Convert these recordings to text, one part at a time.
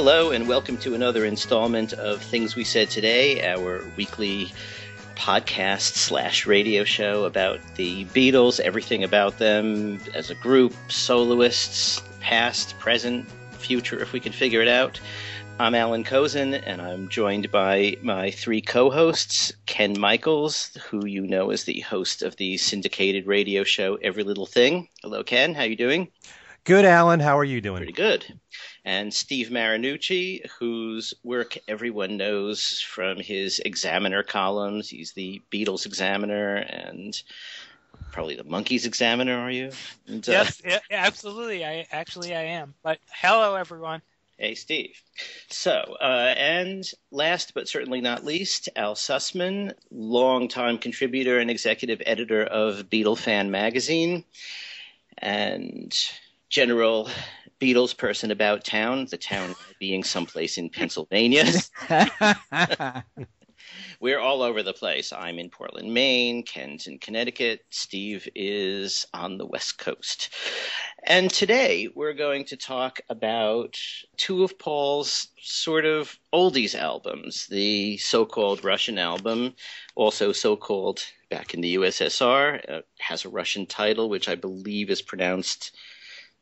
Hello, and welcome to another installment of Things We Said Today, our weekly podcast slash radio show about the Beatles, everything about them as a group, soloists, past, present, future, if we can figure it out. I'm Allan Kozinn, and I'm joined by my three co-hosts, Ken Michaels, who you know is the host of the syndicated radio show Every Little Thing. Hello, Ken. How are you doing? Good, Alan. How are you doing? Pretty good. And Steve Marinucci, whose work everyone knows from his Examiner columns. He's the Beatles Examiner and probably the Monkees Examiner. Are you? And, uh, yes, yeah, absolutely. I actually I am. But hello, everyone. Hey, Steve. So, uh, and last but certainly not least, Al Sussman, longtime contributor and executive editor of Beatle Fan magazine, and general Beatles person about town, the town being someplace in Pennsylvania. We're all over the place. I'm in Portland, Maine. Ken's in Connecticut. Steve is on the West Coast. And today we're going to talk about two of Paul's sort of oldies albums the so called Russian album, also so called back in the USSR, uh, has a Russian title, which I believe is pronounced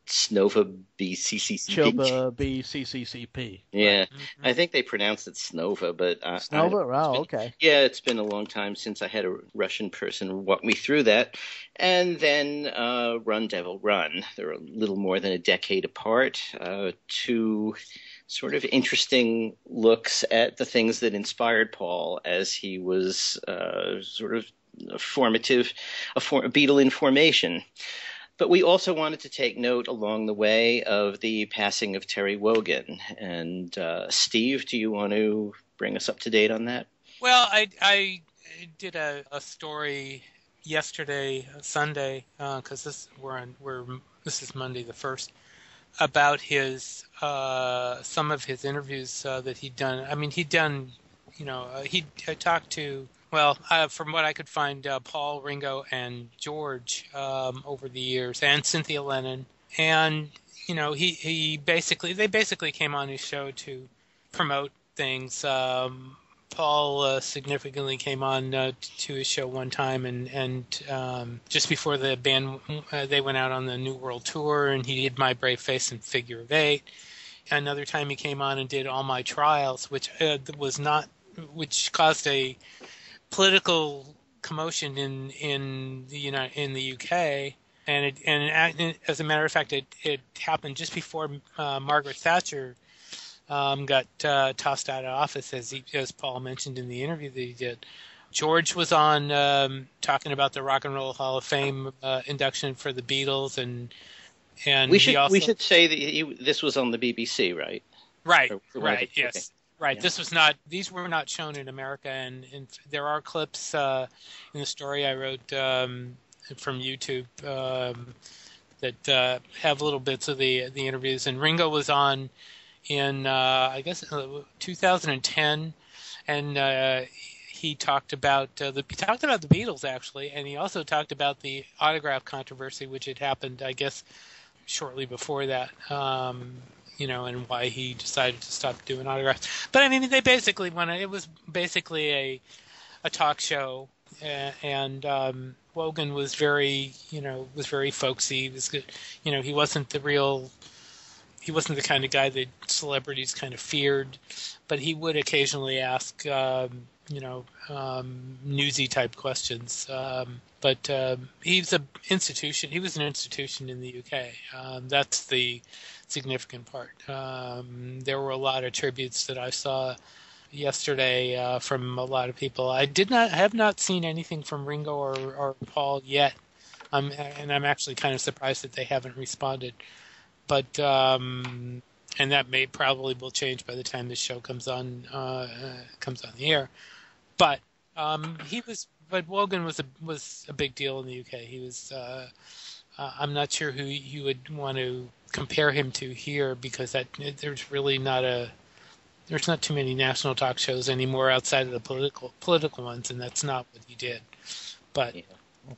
Snova BCCCP. Choba BCCCP. Yeah, mm-hmm. I think they pronounced it Snova, but uh, Snova. I, wow, been, okay. Yeah, it's been a long time since I had a Russian person walk me through that. And then uh, Run Devil Run. They're a little more than a decade apart. Uh, two sort of interesting looks at the things that inspired Paul as he was uh, sort of formative, a, for, a Beatle in formation. But we also wanted to take note along the way of the passing of Terry Wogan. And uh, Steve, do you want to bring us up to date on that? Well, I, I did a, a story yesterday, Sunday, because uh, this we're on we're this is Monday the first about his uh, some of his interviews uh, that he'd done. I mean, he'd done, you know, uh, he talked to well, uh, from what I could find, uh, Paul, Ringo, and George um, over the years, and Cynthia Lennon, and you know, he he basically they basically came on his show to promote things. Um, Paul uh, significantly came on uh, to his show one time, and and um, just before the band uh, they went out on the New World tour, and he did My Brave Face and Figure of Eight. Another time he came on and did All My Trials, which uh, was not, which caused a political commotion in in the United, in the UK, and it, and as a matter of fact, it it happened just before uh, Margaret Thatcher um, got uh, tossed out of office, as he, as Paul mentioned in the interview that he did. George was on um, talking about the Rock and Roll Hall of Fame uh, induction for the Beatles, and and we should also, we should say that this was on the BBC, right? Right, right, yes. Right. Yeah. This was not; these were not shown in America, and, and there are clips uh, in the story I wrote um, from YouTube um, that uh, have little bits of the the interviews. And Ringo was on in uh, I guess uh, 2010, and uh, he talked about uh, the he talked about the Beatles actually, and he also talked about the autograph controversy, which had happened, I guess, shortly before that. Um, you know, and why he decided to stop doing autographs. But I mean, they basically wanted it was basically a a talk show, and um, Wogan was very, you know, was very folksy. He was good, you know, he wasn't the real. He wasn't the kind of guy that celebrities kind of feared, but he would occasionally ask, um, you know, um, newsy type questions. Um, but um, he's an institution. He was an institution in the UK. Um, that's the significant part. Um, there were a lot of tributes that I saw yesterday uh, from a lot of people. I did not have not seen anything from Ringo or, or Paul yet, and I'm actually kind of surprised that they haven't responded. But um, and that may probably will change by the time this show comes on uh, comes on the air. But um, he was, but Wogan was a was a big deal in the UK. He was. Uh, uh, I'm not sure who you would want to compare him to here because that there's really not a there's not too many national talk shows anymore outside of the political political ones, and that's not what he did. But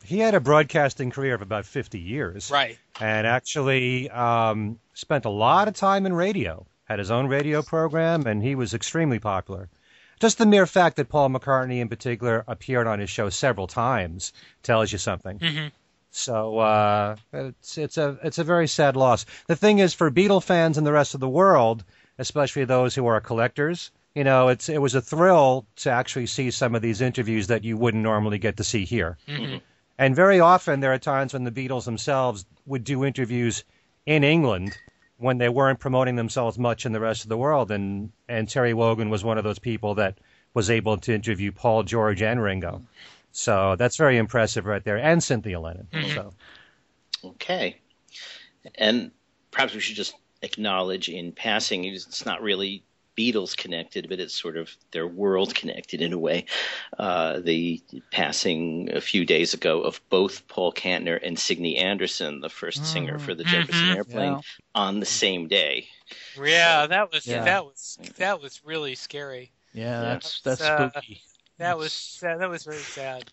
he had a broadcasting career of about 50 years, right? And actually um, spent a lot of time in radio. had his own radio program, and he was extremely popular. Just the mere fact that Paul McCartney, in particular, appeared on his show several times tells you something. Mm-hmm. So uh, it's it's a it's a very sad loss. The thing is, for Beatle fans and the rest of the world, especially those who are collectors, you know, it's it was a thrill to actually see some of these interviews that you wouldn't normally get to see here. Mm-hmm. And very often there are times when the Beatles themselves would do interviews in England when they weren't promoting themselves much in the rest of the world. And and Terry Wogan was one of those people that was able to interview Paul George and Ringo. So that's very impressive right there, and Cynthia Lennon. Mhm. So Okay. And perhaps we should just acknowledge in passing, it's not really Beatles connected, but it's sort of their world connected in a way. Uh, the passing a few days ago of both Paul Kantner and Signe Anderson, the 1st singer for the Jefferson Mhm. Airplane, Yeah. on the same day. Yeah, that was Yeah. that was that was really scary. Yeah, that's that's Uh, spooky. That was that, that was very sad.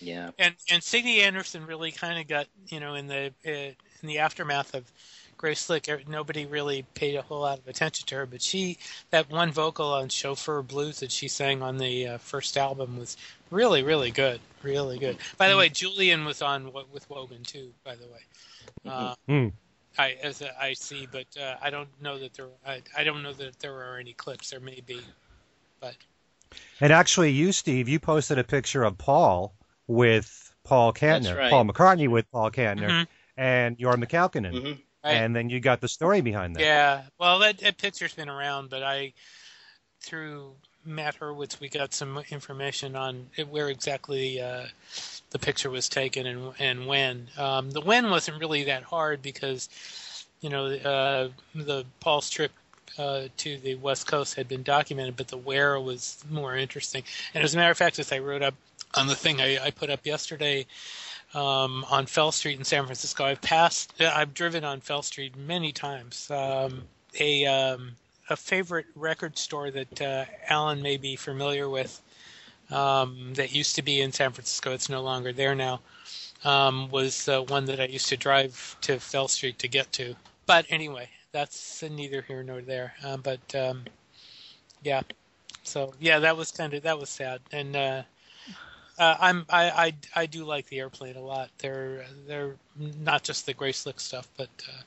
Yeah. And and Signe Anderson really kind of got you know in the uh, in the aftermath of Grace Slick, er, nobody really paid a whole lot of attention to her, but she that one vocal on Chauffeur Blues that she sang on the uh, first album was really really good, really good. By the way, Julian was on wo- with Wogan too. By the way. Uh, Hmm. I as I see, but uh, I don't know that there. I, I don't know that there are any clips. There may be, but And actually, you, Steve, you posted a picture of Paul with Paul Kantner, right. Paul McCartney with Paul Kantner, Mhm. and Jorma Kaukonen. hmm Right. And then you got the story behind that. Yeah, well, that, that picture's been around, but I, through Matt Hurwitz, we got some information on where exactly uh, the picture was taken and and when. Um, the when wasn't really that hard because, you know, uh, the Paul's trip uh, to the West Coast had been documented, but the where was more interesting. And as a matter of fact, as I wrote up on the thing I, I put up yesterday um, on Fell Street in San Francisco. I've passed, I've driven on Fell Street many times. Um, a um, a favorite record store that uh, Alan may be familiar with um, that used to be in San Francisco. It's no longer there now. Um, was uh, one that I used to drive to Fell Street to get to. But anyway, that's neither here nor there. Uh, but um, yeah, so yeah, that was kind of that was sad, and uh, uh, I'm I, I I do like the airplane a lot. They're they're not just the Grace Slick stuff, but uh,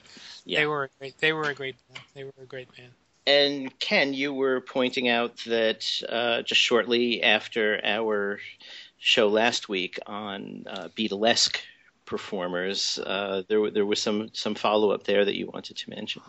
Yeah. they were a great they were a great band. They were a great band. And Ken, you were pointing out that uh, just shortly after our show last week on uh, Beatlesque performers, uh, there there was some some follow up there that you wanted to mention.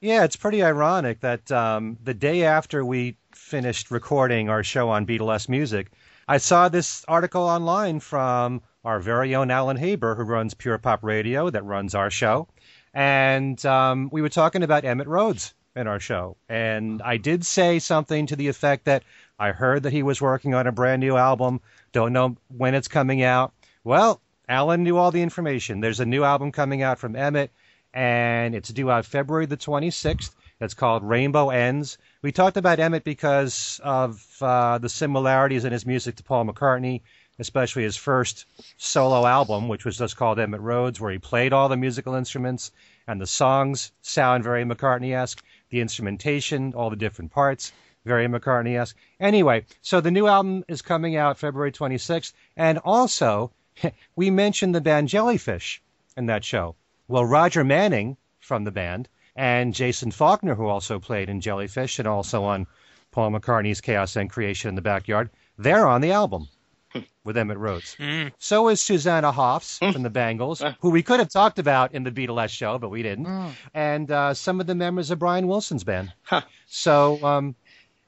Yeah, it's pretty ironic that um, the day after we finished recording our show on Beatles music, I saw this article online from our very own Alan Haber, who runs Pure Pop Radio, that runs our show, and um, we were talking about Emitt Rhodes in our show, and I did say something to the effect that I heard that he was working on a brand new album. Don't know when it's coming out. Well, Alan knew all the information. There's a new album coming out from Emitt and it's due out February the 26th. It's called Rainbow Ends. We talked about Emitt because of uh, the similarities in his music to Paul McCartney, especially his first solo album, which was just called Emitt Rhodes, where he played all the musical instruments, and the songs sound very McCartney-esque. The instrumentation, all the different parts, very McCartney-esque. Anyway, so the new album is coming out February 26th, and also we mentioned the band Jellyfish in that show. Well, Roger Manning from the band and Jason Faulkner, who also played in Jellyfish and also on Paul McCartney's Chaos and Creation in the Backyard, they're on the album with Emitt Rhodes. Mm. So is Susanna Hoffs from the Bangles, who we could have talked about in the Beatles show, but we didn't. And uh, some of the members of Brian Wilson's band. Huh. So, um,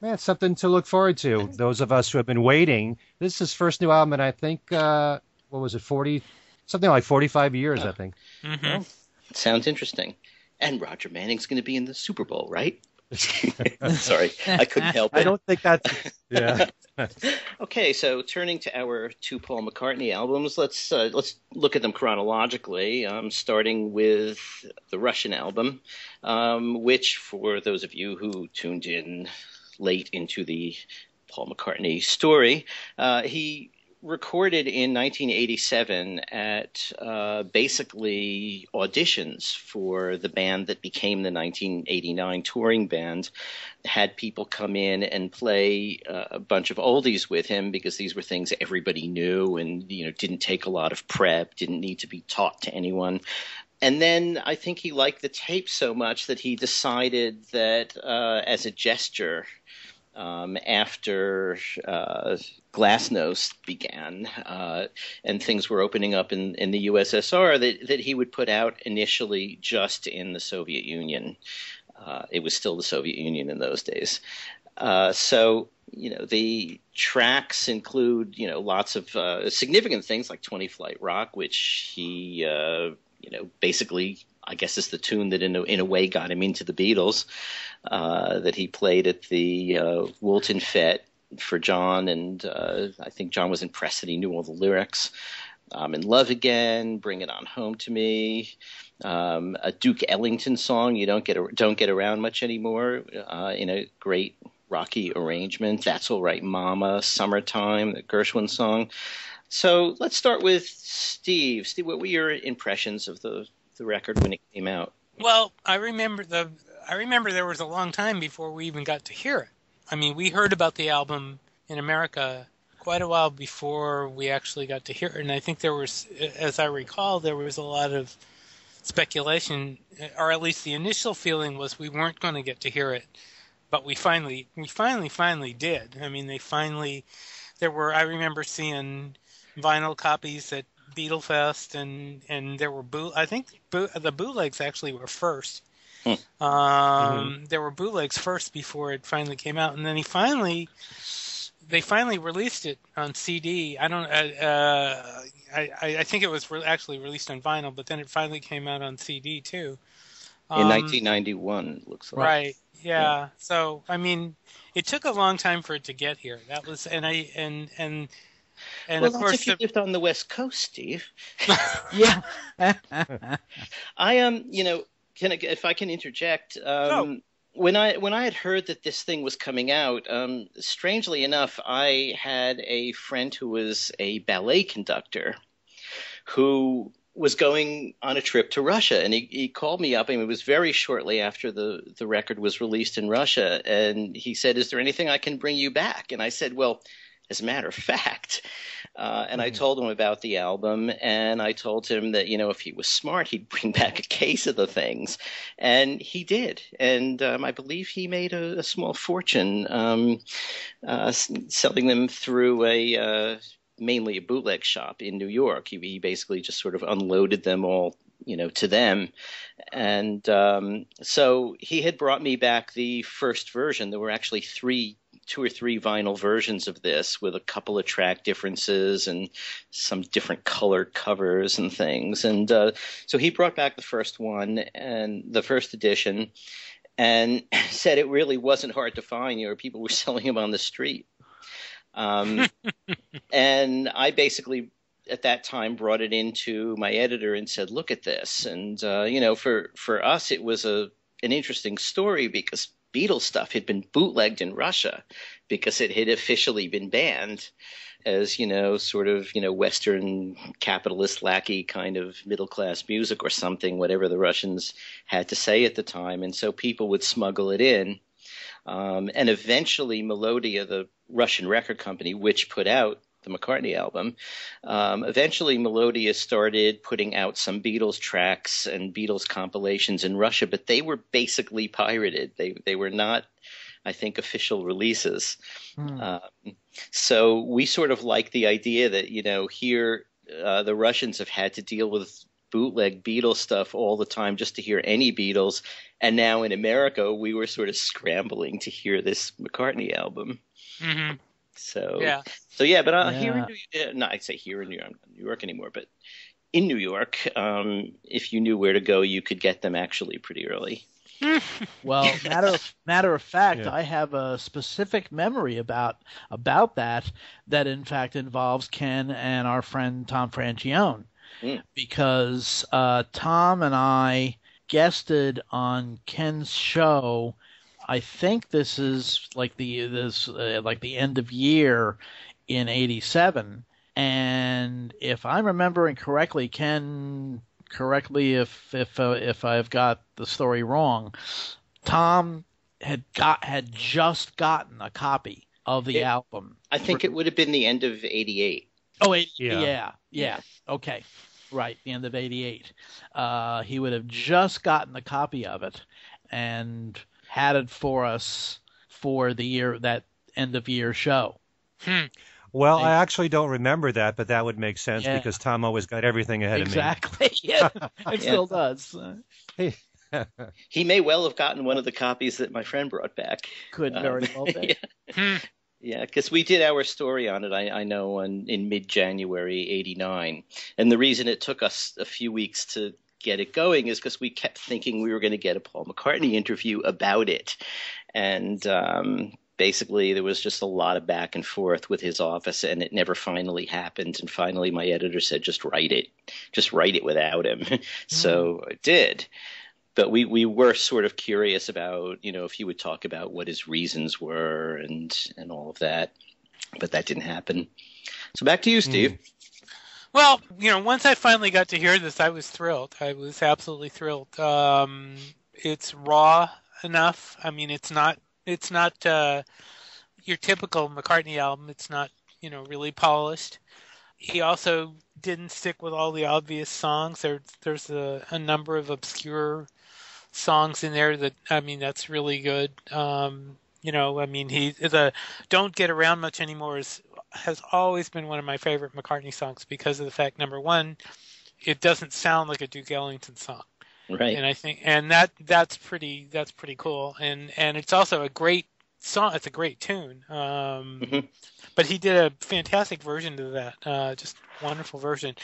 man, it's something to look forward to. Those of us who have been waiting. This is his first new album, and I think, uh, what was it, 40, something like 45 years, I think. hmm Well, sounds interesting. And Roger Manning's going to be in the Super Bowl, right? Sorry, I couldn't help it. I don't think that's, yeah. Okay, so turning to our two Paul McCartney albums, let's uh, let's look at them chronologically. Um, starting with the Russian album, um, which, for those of you who tuned in late into the Paul McCartney story, uh, he recorded in 1987 at uh, basically auditions for the band that became the 1989 touring band. Had people come in and play uh, a bunch of oldies with him because these were things everybody knew and you know didn't take a lot of prep, didn't need to be taught to anyone. And then I think he liked the tape so much that he decided that uh, as a gesture um, after uh, Glasnost began uh, and things were opening up in, in the USSR, that, that he would put out initially just in the Soviet Union. Uh, it was still the Soviet Union in those days. Uh, so, you know, the tracks include, you know, lots of uh, significant things like 20 Flight Rock, which he, uh, you know, basically I guess is the tune that in a, in a way got him into the Beatles uh, that he played at the Woolton Fete for John, and uh, I think John was impressed that he knew all the lyrics. I'm in love again. Bring it on home to me. Um, a Duke Ellington song you don't get don't get around much anymore. Uh, in a great rocky arrangement. That's all right, Mama. Summertime, the Gershwin song. So let's start with Steve. Steve, what were your impressions of the the record when it came out? Well, I remember the I remember there was a long time before we even got to hear it. I mean, we heard about the album in America quite a while before we actually got to hear it, and I think there was, as I recall, there was a lot of speculation, or at least the initial feeling was we weren't going to get to hear it, but we finally, we finally, finally did. I mean, they finally, there were. I remember seeing vinyl copies at Beatlefest, and and there were boot. I think boot, the bootlegs actually were first. Hmm. Um, mm-hmm. There were bootlegs first before it finally came out, and then he finally, they finally released it on CD. I don't. Uh, uh, I I think it was re- actually released on vinyl, but then it finally came out on CD too. Um, In 1991, looks like. Right. Yeah. yeah. So I mean, it took a long time for it to get here. That was, and I and and and well, of course, if you the... lived on the West Coast, Steve. yeah. I am, um, you know, can I, if I can interject, um, oh. when I when I had heard that this thing was coming out, um, strangely enough, I had a friend who was a ballet conductor, who was going on a trip to Russia, and he, he called me up. I mean, it was very shortly after the the record was released in Russia, and he said, "Is there anything I can bring you back?" And I said, "Well." As a matter of fact. Uh, and mm-hmm. I told him about the album, and I told him that you know if he was smart, he'd bring back a case of the things, and he did. And um, I believe he made a, a small fortune um, uh, selling them through a. Uh, mainly a bootleg shop in New York. He, he basically just sort of unloaded them all you know to them and um, so he had brought me back the first version there were actually three two or three vinyl versions of this with a couple of track differences and some different color covers and things. And uh, so he brought back the first one and the first edition and said it really wasn't hard to find. You know, people were selling them on the street. Um, and I basically at that time brought it into my editor and said, "Look at this." And uh, you know, for for us, it was a an interesting story because Beatles stuff had been bootlegged in Russia because it had officially been banned as you know sort of you know western capitalist lackey kind of middle class music or something whatever the russians had to say at the time. And so people would smuggle it in. Um, and eventually melodia the russian record company which put out the McCartney album. Um, eventually, Melodia started putting out some Beatles tracks and Beatles compilations in Russia, but they were basically pirated. They they were not, I think, official releases. Hmm. Um, so we sort of like the idea that you know here uh, the Russians have had to deal with bootleg Beatles stuff all the time just to hear any Beatles. And now in America, we were sort of scrambling to hear this McCartney album. Mm-hmm. So yeah, so yeah, but uh, yeah. here in New, uh, not I say here in New York, New York anymore, but in New York, um, if you knew where to go, you could get them actually pretty early. well, matter of, matter of fact, yeah. I have a specific memory about about that that in fact involves Ken and our friend Tom Frangione, mm. because uh, Tom and I guested on Ken's show I think this is like the this uh, like the end of year in '87, And if I'm remembering correctly, Ken correctly if if uh, if I've got the story wrong, Tom had got had just gotten a copy of the it, album. I think for, it would have been the end of '88. Oh, eight, yeah. yeah, yeah, okay, right, the end of '88. Uh, he would have just gotten a copy of it and had it for us for the year that end of year show. Hmm. Well, I actually don't remember that, but that would make sense yeah. because Tom always got everything ahead exactly. of me. Exactly. Yeah, it still does. he may well have gotten one of the copies that my friend brought back. Could very um, well be. yeah. Yeah, because we did our story on it. I, I know on, in mid-January '89, and the reason it took us a few weeks to get it going is because we kept thinking we were going to get a Paul McCartney interview about it, and um, basically there was just a lot of back and forth with his office and it never finally happened. And finally my editor said just write it. Just write it without him. Mm. so i did. But we, we were sort of curious about you know if he would talk about what his reasons were and and all of that. But that didn't happen. So back to you steve. Mm. Well you know once i finally got to hear this i was thrilled i was absolutely thrilled um, it's raw enough i mean it's not it's not uh, your typical McCartney album. It's not you know really polished. He also didn't stick with all the obvious songs. There, there's a, a number of obscure songs in there that I mean that's really good. Um, you know, I mean he the "Don't Get Around Much Anymore" is has always been one of my favorite McCartney songs because of the fact number one, it doesn't sound like a Duke Ellington song. Right. And I think and that that's pretty that's pretty cool. And and it's also a great song. It's a great tune. Um, mm-hmm. But he did a fantastic version of that. Uh, just wonderful version.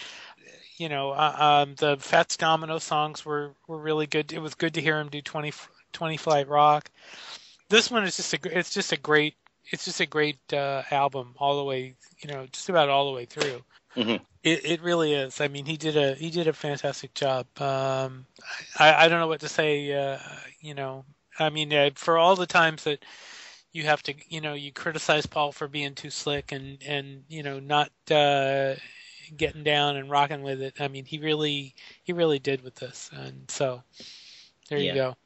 You know, uh, um, the Fats Domino songs were were really good. It was good to hear him do 20, 20 Flight Rock. This one is just a it's just a great it's just a great uh, album all the way. You know, just about all the way through. Mm-hmm. It, it really is. I mean, he did a he did a fantastic job. Um, I I don't know what to say. Uh, you know, I mean, uh, for all the times that you have to, you know, you criticize Paul for being too slick and and you know not uh, getting down and rocking with it. I mean, he really he really did with this, and so there yeah. you go.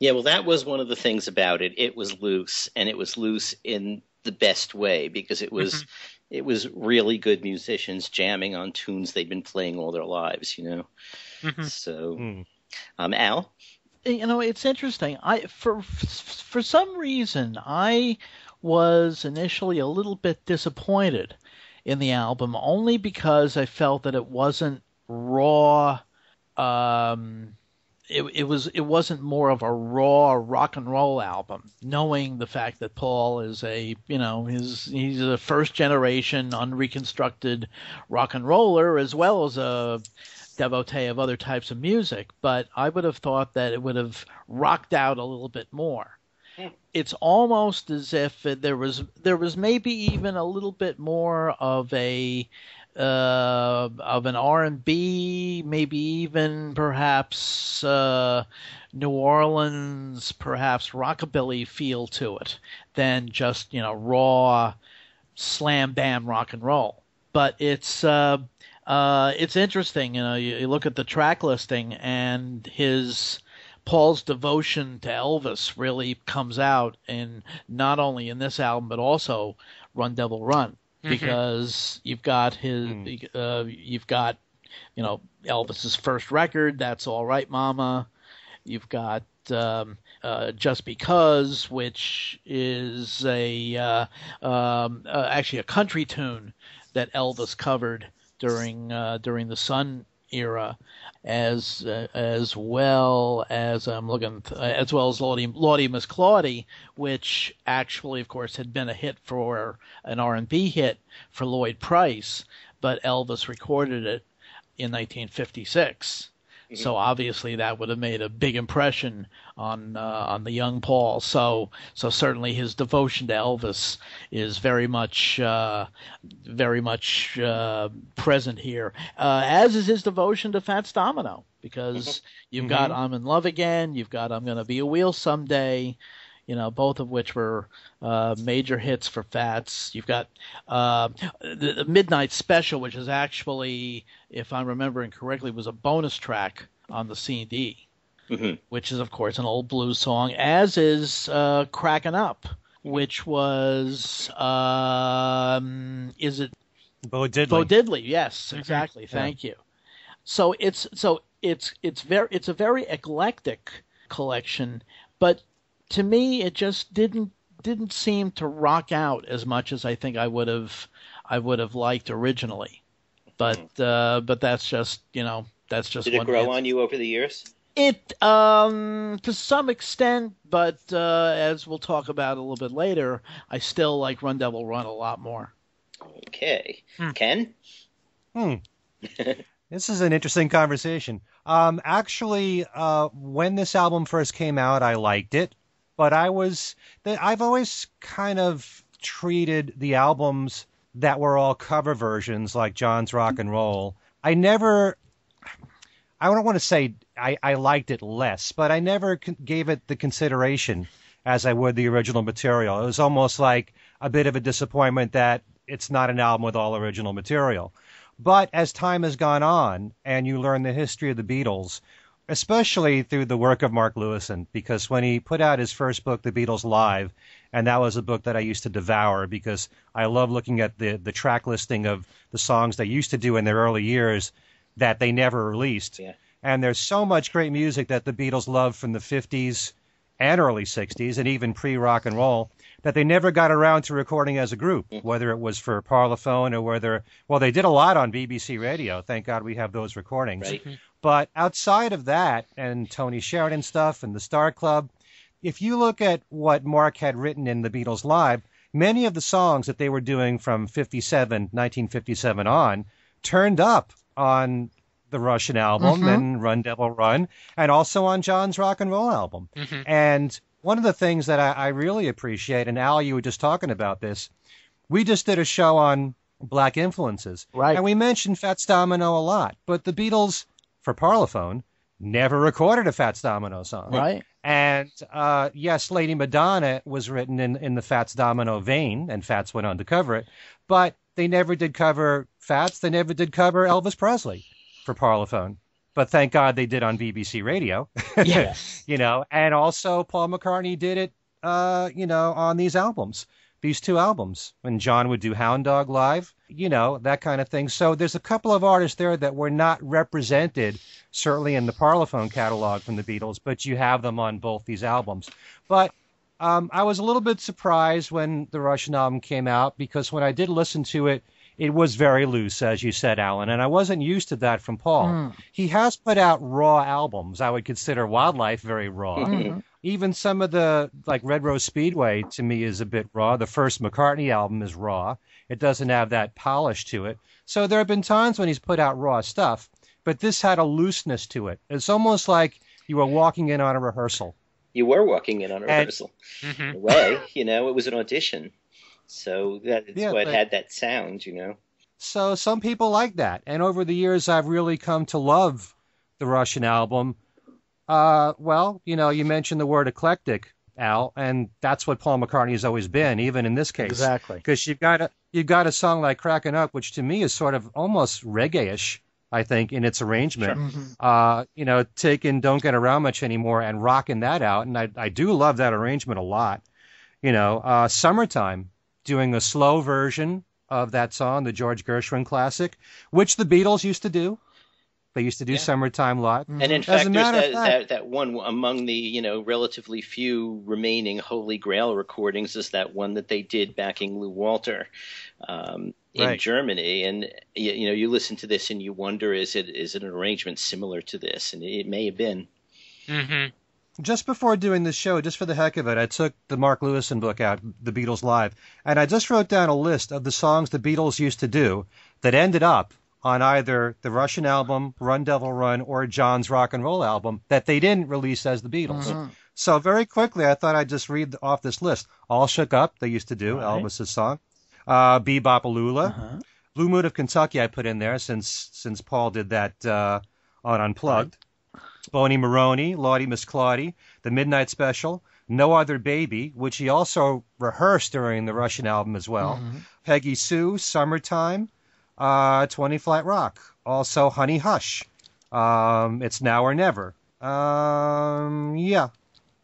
Yeah, well, that was one of the things about it. It was loose, and it was loose in the best way because it was mm-hmm it was really good musicians jamming on tunes they'd been playing all their lives, you know. Mm-hmm. So, mm. um, Al, you know, it's interesting. I for for some reason I was initially a little bit disappointed in the album only because I felt that it wasn't raw um it, it was it wasn't more of a raw rock and roll album. Knowing the fact that Paul is a you know he's he's a first generation unreconstructed rock and roller as well as a devotee of other types of music, but I would have thought that it would have rocked out a little bit more. Hmm. It's almost as if there was there was maybe even a little bit more of a uh, of an R&B, maybe even perhaps uh, New Orleans, perhaps rockabilly feel to it than just you know raw slam bam rock and roll. But it's uh, uh, it's interesting, you know. You, you look at the track listing and his Paul's devotion to Elvis really comes out in not only in this album but also Run Devil Run mm-hmm. because you've got his mm. uh, you've got you know Elvis's first record, "That's All Right, Mama." You've got um, uh, "Just Because," which is a uh, um, uh, actually a country tune that Elvis covered during uh, during the Sun era, as uh, as well as I'm looking th- as well as Lordy, Lordy Miss Claudie, which actually, of course, had been a hit for an R&B hit for Lloyd Price, but Elvis recorded it in 1956. Mm-hmm. So obviously that would have made a big impression on uh, on the young Paul. So so certainly his devotion to Elvis is very much uh, very much uh, present here, uh, as is his devotion to Fats Domino. Because mm-hmm. you've got mm-hmm. I'm in love again, you've got I'm gonna be a wheel someday, you know, both of which were uh, major hits for Fats. You've got uh, the, the, Midnight Special, which is actually, if I'm remembering correctly, was a bonus track on the CD, mm-hmm. which is, of course, an old blues song, as is uh, Crackin' Up, which was, um, is it? Bo Diddley. Bo Diddley, yes, mm-hmm. exactly. Thank yeah. you. So it's so it's it's very it's a very eclectic collection, but to me, it just didn't didn't seem to rock out as much as I think I would have I would have liked originally. But hmm. uh, but that's just you know that's just did it grow on you over the years? It um to some extent, but uh, as we'll talk about a little bit later, I still like Run Devil Run a lot more. Okay, hmm. Ken. Hmm. this is an interesting conversation. Um, actually, uh, when this album first came out, I liked it but I was I've always kind of treated the albums that were all cover versions like John's Rock and Roll. I never I don't want to say I, I liked it less, but I never gave it the consideration as I would the original material. It was almost like a bit of a disappointment that it's not an album with all original material. But as time has gone on and you learn the history of the Beatles, especially through the work of Mark Lewisohn, because when he put out his first book, The Beatles Live, and that was a book that I used to devour because I love looking at the the track listing of the songs they used to do in their early years that they never released. Yeah. And there's so much great music that the Beatles loved from the 50s and early 60s and even pre rock and roll that they never got around to recording as a group, mm-hmm. whether it was for Parlophone or whether, well, they did a lot on BBC Radio. Thank God we have those recordings. Right. Mm-hmm. But outside of that and Tony Sheridan stuff and the Star Club, if you look at what Mark had written in the Beatles Live, many of the songs that they were doing from 57, 1957 on, turned up on the Russian album mm-hmm. and Run Devil Run, and also on John's rock and roll album. Mm-hmm. And one of the things that I, I really appreciate, and Al, you were just talking about this, we just did a show on black influences. Right. And we mentioned Fats Domino a lot, but the Beatles for Parlophone never recorded a Fats Domino song. Right. And uh, yes, Lady Madonna was written in, in the Fats Domino vein, and Fats went on to cover it, but they never did cover Fats. They never did cover Elvis Presley for Parlophone. But thank God they did on BBC Radio. Yes. you know, and also Paul McCartney did it, uh, you know, on these albums these two albums. And John would do Hound Dog Live, you know, that kind of thing. So there's a couple of artists there that were not represented, certainly in the Parlophone catalog from the Beatles, but you have them on both these albums. But um, I was a little bit surprised when the Russian album came out because when I did listen to it, it was very loose, as you said, Alan, and I wasn't used to that from Paul. Mm. He has put out raw albums. I would consider Wildlife very raw. Mm-hmm even some of the like Red Rose Speedway to me is a bit raw. The first McCartney album is raw. It doesn't have that polish to it. So there have been times when he's put out raw stuff, but this had a looseness to it. It's almost like you were walking in on a rehearsal. You were walking in on a and, rehearsal. Mm-hmm. In a way, you know, it was an audition. So that's yeah, why it had that sound, you know. So some people like that. And over the years I've really come to love the Russian album uh, well, you know, you mentioned the word eclectic, Al, and that's what Paul McCartney has always been, even in this case. Exactly. Because you've got a you've got a song like "Cracking Up," which to me is sort of almost reggae-ish. I think in its arrangement, sure. mm-hmm. uh, you know, taking "Don't Get Around Much Anymore" and rocking that out, and I I do love that arrangement a lot. You know, uh, "Summertime" doing a slow version of that song, the George Gershwin classic, which the Beatles used to do. They used to do yeah. summertime Lot," And in fact, there's that, fact, that, that one among the you know relatively few remaining Holy Grail recordings is that one that they did backing Lou Walter um, in right. Germany. And you, you, know you listen to this and you wonder is it is it an arrangement similar to this? And it may have been. Mm-hmm. Just before doing this show, just for the heck of it, I took the Mark Lewisohn book out, The Beatles Live, and I just wrote down a list of the songs the Beatles used to do that ended up on either the Russian album, Run Devil Run, or John's rock and roll album that they didn't release as the Beatles. Mm-hmm. So very quickly, I thought I'd just read off this list. All Shook Up, they used to do, right. Elvis's song. Uh, Be-Bop-A-Lula. Uh-huh. Blue Moon of Kentucky, I put in there since since Paul did that uh, on Unplugged. Boney Maroney, Lordy Miss Claudie, The Midnight Special, No Other Baby, which he also rehearsed during the Russian album as well. Mm-hmm. Peggy Sue, Summertime, uh, 20 Flat Rock. Also Honey Hush. Um, it's Now or Never. Um, yeah,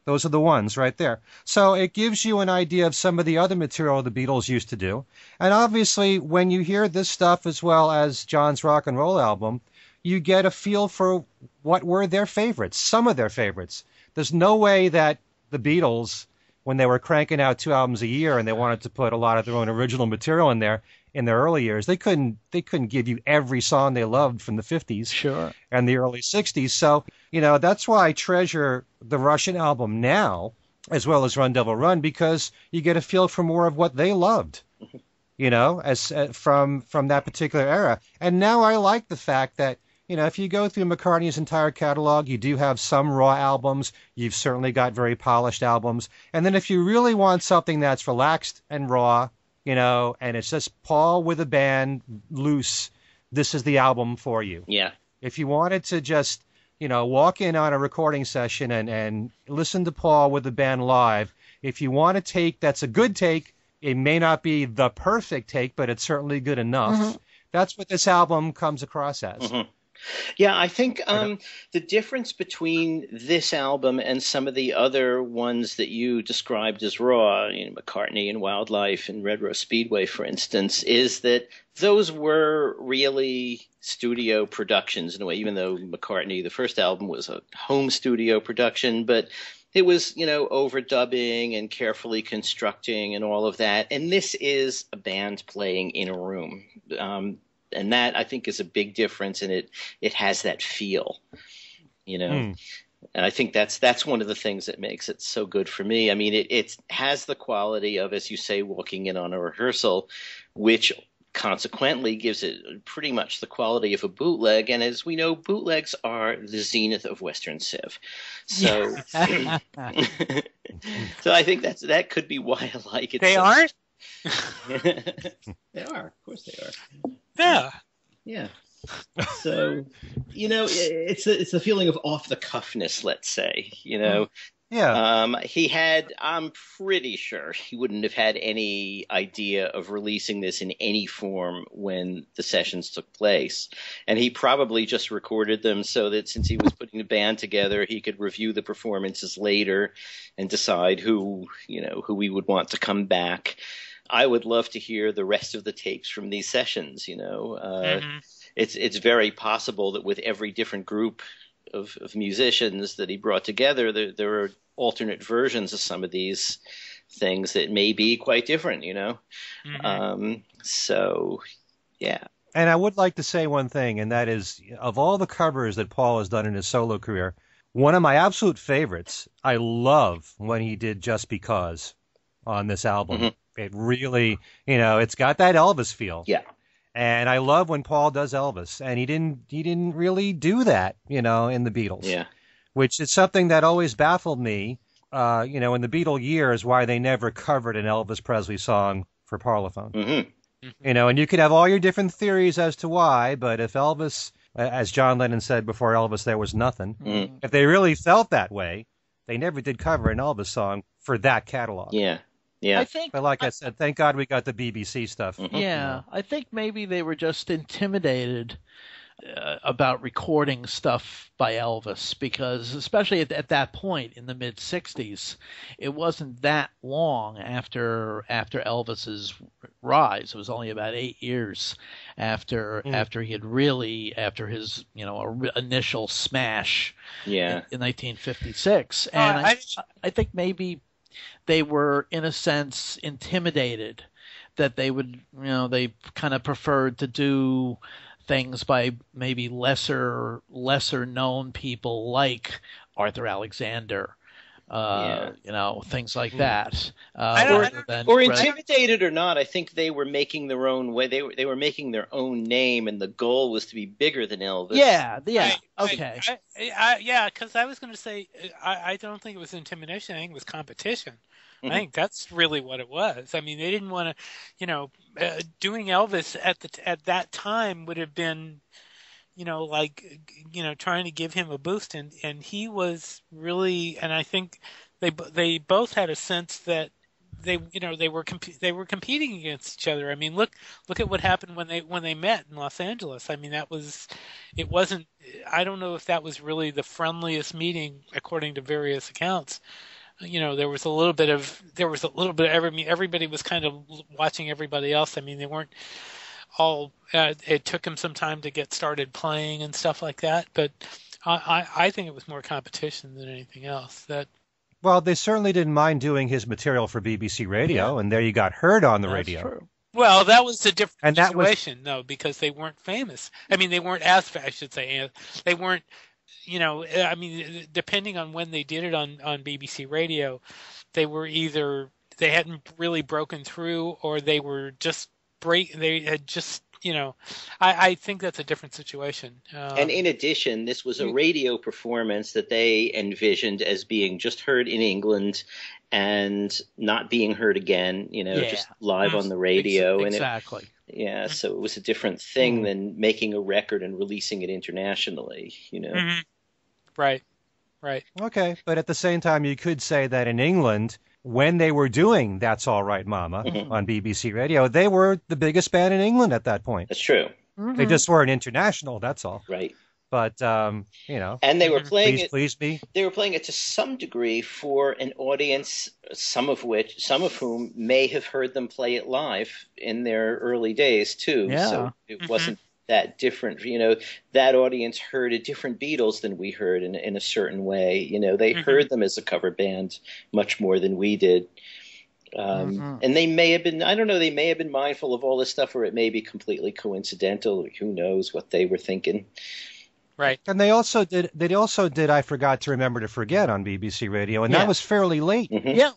those are the ones right there. So it gives you an idea of some of the other material the Beatles used to do. And obviously, when you hear this stuff as well as John's rock and roll album, you get a feel for what were their favorites, some of their favorites. There's no way that the Beatles, when they were cranking out two albums a year and they wanted to put a lot of their own original material in there in their early years, they couldn't they couldn't give you every song they loved from the 50s sure. and the early 60s. So, you know, that's why I treasure the Russian album now as well as Run Devil Run because you get a feel for more of what they loved. You know, as uh, from from that particular era. And now I like the fact that you know, if you go through McCartney's entire catalog, you do have some raw albums. You've certainly got very polished albums. And then if you really want something that's relaxed and raw, you know, and it's just Paul with a band loose, this is the album for you. Yeah. If you wanted to just, you know, walk in on a recording session and, and listen to Paul with the band live, if you want a take that's a good take, it may not be the perfect take, but it's certainly good enough. Mm-hmm. That's what this album comes across as. Mm-hmm. Yeah, I think um, the difference between this album and some of the other ones that you described as raw, you know, McCartney and Wildlife and Red Rose Speedway, for instance, is that those were really studio productions in a way, even though McCartney, the first album, was a home studio production, but it was, you know, overdubbing and carefully constructing and all of that. And this is a band playing in a room. Um, and that I think is a big difference, and it it has that feel, you know. Mm. And I think that's that's one of the things that makes it so good for me. I mean, it it has the quality of, as you say, walking in on a rehearsal, which consequently gives it pretty much the quality of a bootleg. And as we know, bootlegs are the zenith of Western Civ. So, so I think that's that could be why I like it. They so. aren't. they are, of course, they are. Yeah. Yeah. So, you know, it's a, it's a feeling of off the cuffness, let's say. You know. Yeah. Um, he had. I'm pretty sure he wouldn't have had any idea of releasing this in any form when the sessions took place, and he probably just recorded them so that since he was putting the band together, he could review the performances later and decide who you know who we would want to come back. I would love to hear the rest of the tapes from these sessions. You know, uh, mm-hmm. it's it's very possible that with every different group of, of musicians that he brought together, there, there are alternate versions of some of these things that may be quite different. You know, mm-hmm. um, so yeah. And I would like to say one thing, and that is, of all the covers that Paul has done in his solo career, one of my absolute favorites. I love when he did "Just Because" on this album. Mm-hmm. It really, you know, it's got that Elvis feel. Yeah. And I love when Paul does Elvis, and he didn't he didn't really do that, you know, in the Beatles. Yeah. Which is something that always baffled me, uh, you know, in the Beatle years, why they never covered an Elvis Presley song for Parlophone. Mm-hmm. You know, and you could have all your different theories as to why, but if Elvis, as John Lennon said before Elvis, there was nothing. Mm-hmm. If they really felt that way, they never did cover an Elvis song for that catalog. Yeah. Yeah. I think. But like I, I said, thank God we got the BBC stuff. Mm-hmm. Yeah, I think maybe they were just intimidated uh, about recording stuff by Elvis because, especially at, at that point in the mid '60s, it wasn't that long after after Elvis's rise. It was only about eight years after mm. after he had really after his you know initial smash. Yeah. In, in 1956, and uh, I, I, I think maybe they were in a sense intimidated that they would you know they kind of preferred to do things by maybe lesser lesser known people like Arthur Alexander uh, yeah. you know, things like hmm. that. Uh, or, or intimidated or not, I think they were making their own way. They were they were making their own name, and the goal was to be bigger than Elvis. Yeah, yeah, I, okay, I, I, yeah. Because I was going to say, I, don't think it was intimidation. I think it was competition. Mm-hmm. I think that's really what it was. I mean, they didn't want to, you know, uh, doing Elvis at the at that time would have been you know, like you know, trying to give him a boost, and and he was really, and I think they they both had a sense that they you know they were comp- they were competing against each other. I mean, look look at what happened when they when they met in Los Angeles. I mean, that was it wasn't. I don't know if that was really the friendliest meeting according to various accounts. You know, there was a little bit of there was a little bit of every everybody was kind of watching everybody else. I mean, they weren't all. Uh, it took him some time to get started playing and stuff like that, but. I, I think it was more competition than anything else. That well, they certainly didn't mind doing his material for BBC Radio, yeah. and there you got heard on the That's radio. True. Well, that was a different and that situation, was... though, because they weren't famous. I mean, they weren't as I should say. They weren't, you know. I mean, depending on when they did it on on BBC Radio, they were either they hadn't really broken through, or they were just break. They had just you know, I, I think that's a different situation. Um, and in addition, this was a radio performance that they envisioned as being just heard in England and not being heard again, you know, yeah. just live on the radio. Exactly. And it, yeah, so it was a different thing mm-hmm. than making a record and releasing it internationally, you know. Mm-hmm. Right. Right. Okay, but at the same time, you could say that in England, when they were doing That's All Right Mama mm-hmm. on BBC Radio, they were the biggest band in England at that point. That's true. Mm-hmm. They just weren't international, that's all. Right. But um, you know, and they were playing please, it. Please me. They were playing it to some degree for an audience, some of which, some of whom may have heard them play it live in their early days too. Yeah. So it wasn't that different. You know, that audience heard a different Beatles than we heard in, in a certain way. You know, they mm-hmm. heard them as a cover band much more than we did. Um, mm-hmm. And they may have been, I don't know, they may have been mindful of all this stuff, or it may be completely coincidental. Who knows what they were thinking. Right. And they also did, they also did, I Forgot to Remember to Forget on BBC Radio, and yeah. that was fairly late. Mm-hmm. Yeah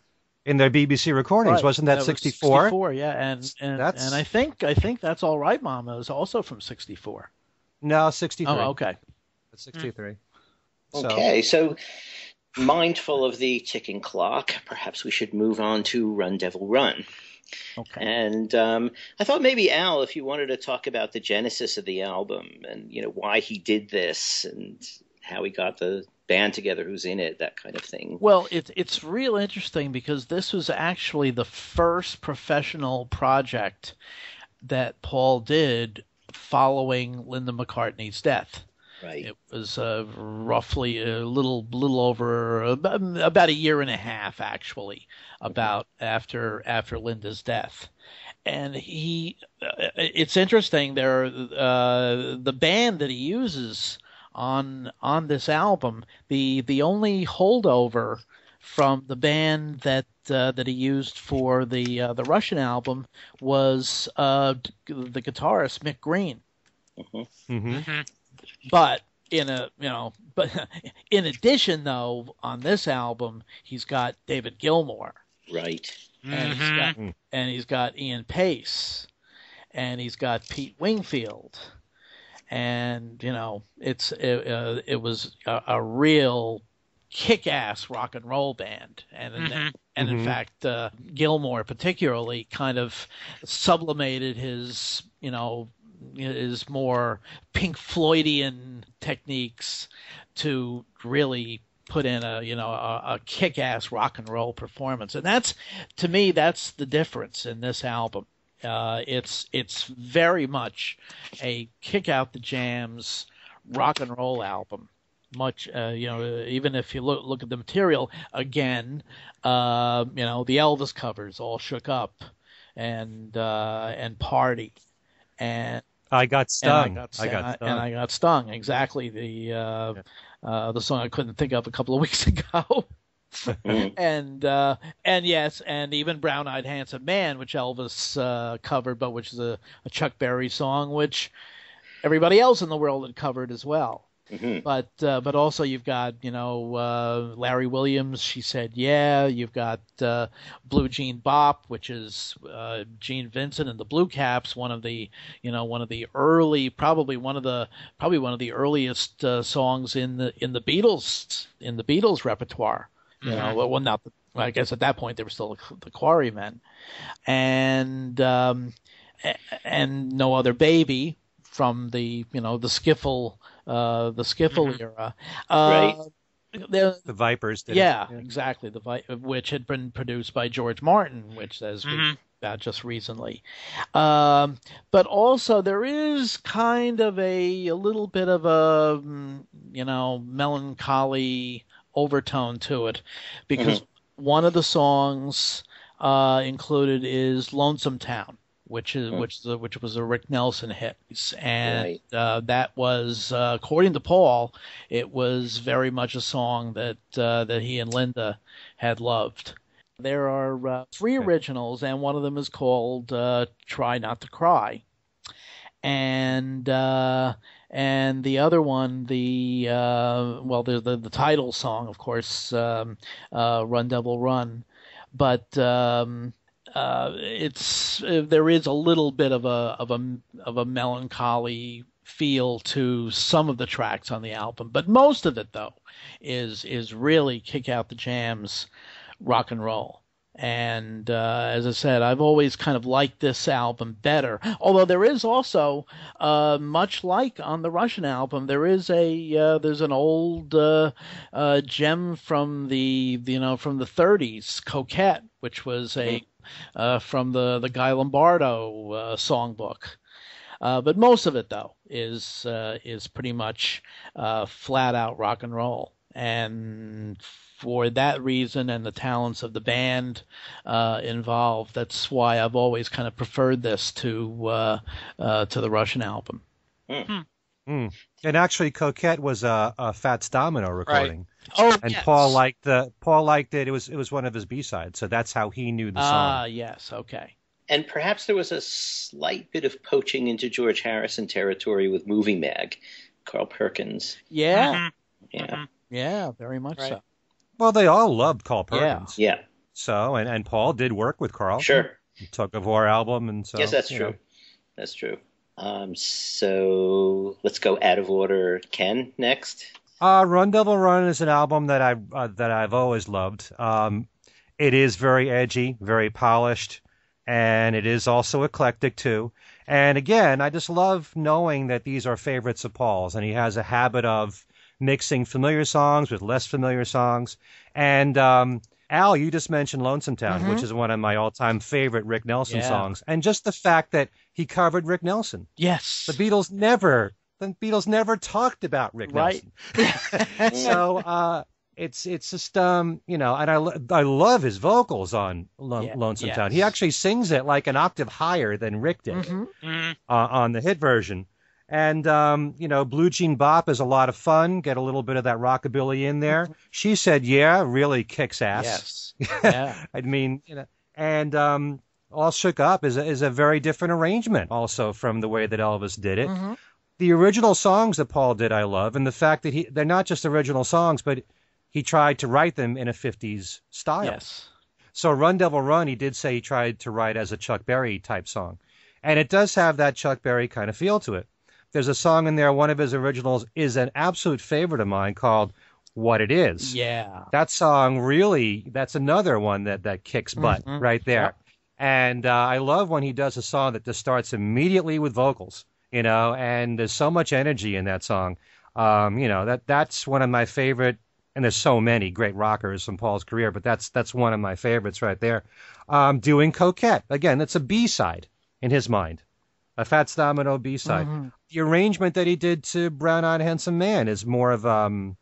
in their BBC recordings. Right. Wasn't that, that 64? 64, yeah, and and, That's... and I think I think that's all right, Mama is also from 64. No, 63. Oh, okay. That's 63. Mm. Okay, so mindful of the ticking clock, perhaps we should move on to Run Devil Run. Okay. And um, I thought maybe Al, if you wanted to talk about the genesis of the album and you know why he did this and how he got the band together who's in it, that kind of thing. Well, it's it's real interesting because this was actually the first professional project that Paul did following Linda McCartney's death. Right. It was uh, roughly a little little over about a year and a half actually about mm-hmm. after after Linda's death. And he, uh, it's interesting. There, uh, the band that he uses on on this album. The the only holdover from the band that uh, that he used for the uh, the Russian album was uh, the guitarist Mick Green. Mm-hmm. Mm-hmm. But in a you know, but in addition though, on this album he's got David Gilmour. Right. And he's got and he's got Ian Paice, and he's got Pete Wingfield and you know it's it, uh, it was a, a, real kick-ass rock and roll band and mm-hmm. and mm-hmm. in fact uh, Gilmour particularly kind of sublimated his you know his more Pink Floydian techniques to really put in a you know a, a kick-ass rock and roll performance and that's to me that's the difference in this album uh, it's it's very much a kick out the jams rock and roll album. Much uh, you know, even if you look look at the material again, uh, you know the Elvis covers all shook up, and uh, and party, and I got stung. I got, I got stung. and I got stung. Exactly the uh, yeah. uh, the song I couldn't think of a couple of weeks ago. Mm-hmm. and uh, and yes, and even Brown Eyed Handsome Man, which Elvis uh, covered, but which is a, a, Chuck Berry song, which everybody else in the world had covered as well. Mm-hmm. But uh, but also you've got you know uh, Larry Williams. She said yeah. You've got uh, Blue Jean Bop, which is uh, Gene Vincent and the Blue Caps. One of the you know one of the early, probably one of the probably one of the earliest songs in the in the Beatles in the Beatles repertoire. You know, mm-hmm. well, not the, I guess at that point they were still the Quarrymen, and um, and no other baby from the you know the skiffle uh, the skiffle mm-hmm. era. Uh, right. the, the Vipers. Yeah, yeah, exactly. The Vi- which had been produced by George Martin, which as mm-hmm. we about just recently. Um, but also there is kind of a, a little bit of a mm, you know melancholy overtone to it because mm-hmm. one of the songs uh, included is "Lonesome Town." which is mm. which the, which was a Rick Nelson hit, and right. uh, that was uh, according to Paul, it was very much a song that uh, that he and Linda had loved. There are uh, three originals, and one of them is called uh, "Try Not to Cry," and uh, and the other one, the well, the, the, the title song, of course, um, "Run Devil Run," but um, uh, it's uh, there is a little bit of a of a of a melancholy feel to some of the tracks on the album, but most of it though is is really kick out the jams, rock and roll. And uh, as I said, I've always kind of liked this album better. Although there is also, uh, much like on the Russian album, there is a uh, there's an old uh, uh, gem from the you know from the 30s, "Coquette," which was a uh, from the the Guy Lombardo uh, songbook. Uh, but most of it, though, is uh, is pretty much uh, flat out rock and roll, and for that reason and the talents of the band uh, involved, that's why I've always kind of preferred this to to the Russian album. Mm. Mm. And actually, Coquette was a, a Fats Domino recording. Right. Oh, and yes. Paul liked the Paul liked it. It was it was one of his B sides, so that's how he knew the song. Ah, yes, okay. And perhaps there was a slight bit of poaching into George Harrison territory with Movie Mag, Carl Perkins. Yeah, mm-hmm. yeah, mm-hmm. Yeah, very much right. so. Well, they all loved Carl Perkins. Yeah. yeah. So, and, and Paul did work with Carl. Sure. He Tug of War album, and so. Yes, that's true. Know. That's true. Um, so let's go out of order. Ken next. Uh, Run Devil Run is an album that I uh, that I've always loved. Um, it is very edgy, very polished, and it is also eclectic too. And again, I just love knowing that these are favorites of Paul's, and he has a habit of mixing familiar songs with less familiar songs. And um, Al, you just mentioned Lonesome Town, mm-hmm. which is one of my all-time favorite Rick Nelson yeah. songs, and just the fact that he covered Rick Nelson. Yes, the Beatles never the Beatles never talked about Rick right. Nelson. so uh, it's it's just um you know, and I I love his vocals on yeah, Lonesome yes. Town. He actually sings it like an octave higher than Rick did mm-hmm. mm-hmm. uh, on the hit version. And um, you know, Blue Jean Bop is a lot of fun. Get a little bit of that rockabilly in there. Mm-hmm. She said, "Yeah, really kicks ass." Yes. Yeah. I mean, you know, and um, all shook up is a, is a very different arrangement, also from the way that Elvis did it. Mm-hmm the original songs that Paul did, I love, and the fact that he they're not just original songs, but he tried to write them in a 50s style. Yes. So Run Devil Run, he did say he tried to write as a Chuck Berry type song. And it does have that Chuck Berry kind of feel to it. There's a song in there, one of his originals is an absolute favorite of mine called What It Is. Yeah. That song really, that's another one that, that kicks butt mm-hmm. right there. And uh, I love when he does a song that just starts immediately with vocals you know, and there's so much energy in that song. Um, you know, that that's one of my favorite and there's so many great rockers from Paul's career, but that's that's one of my favorites right there. Um, doing Coquette. Again, it's a B side in his mind. A Fats Domino B side. Mm-hmm. The arrangement that he did to Brown Eyed Handsome Man is more of um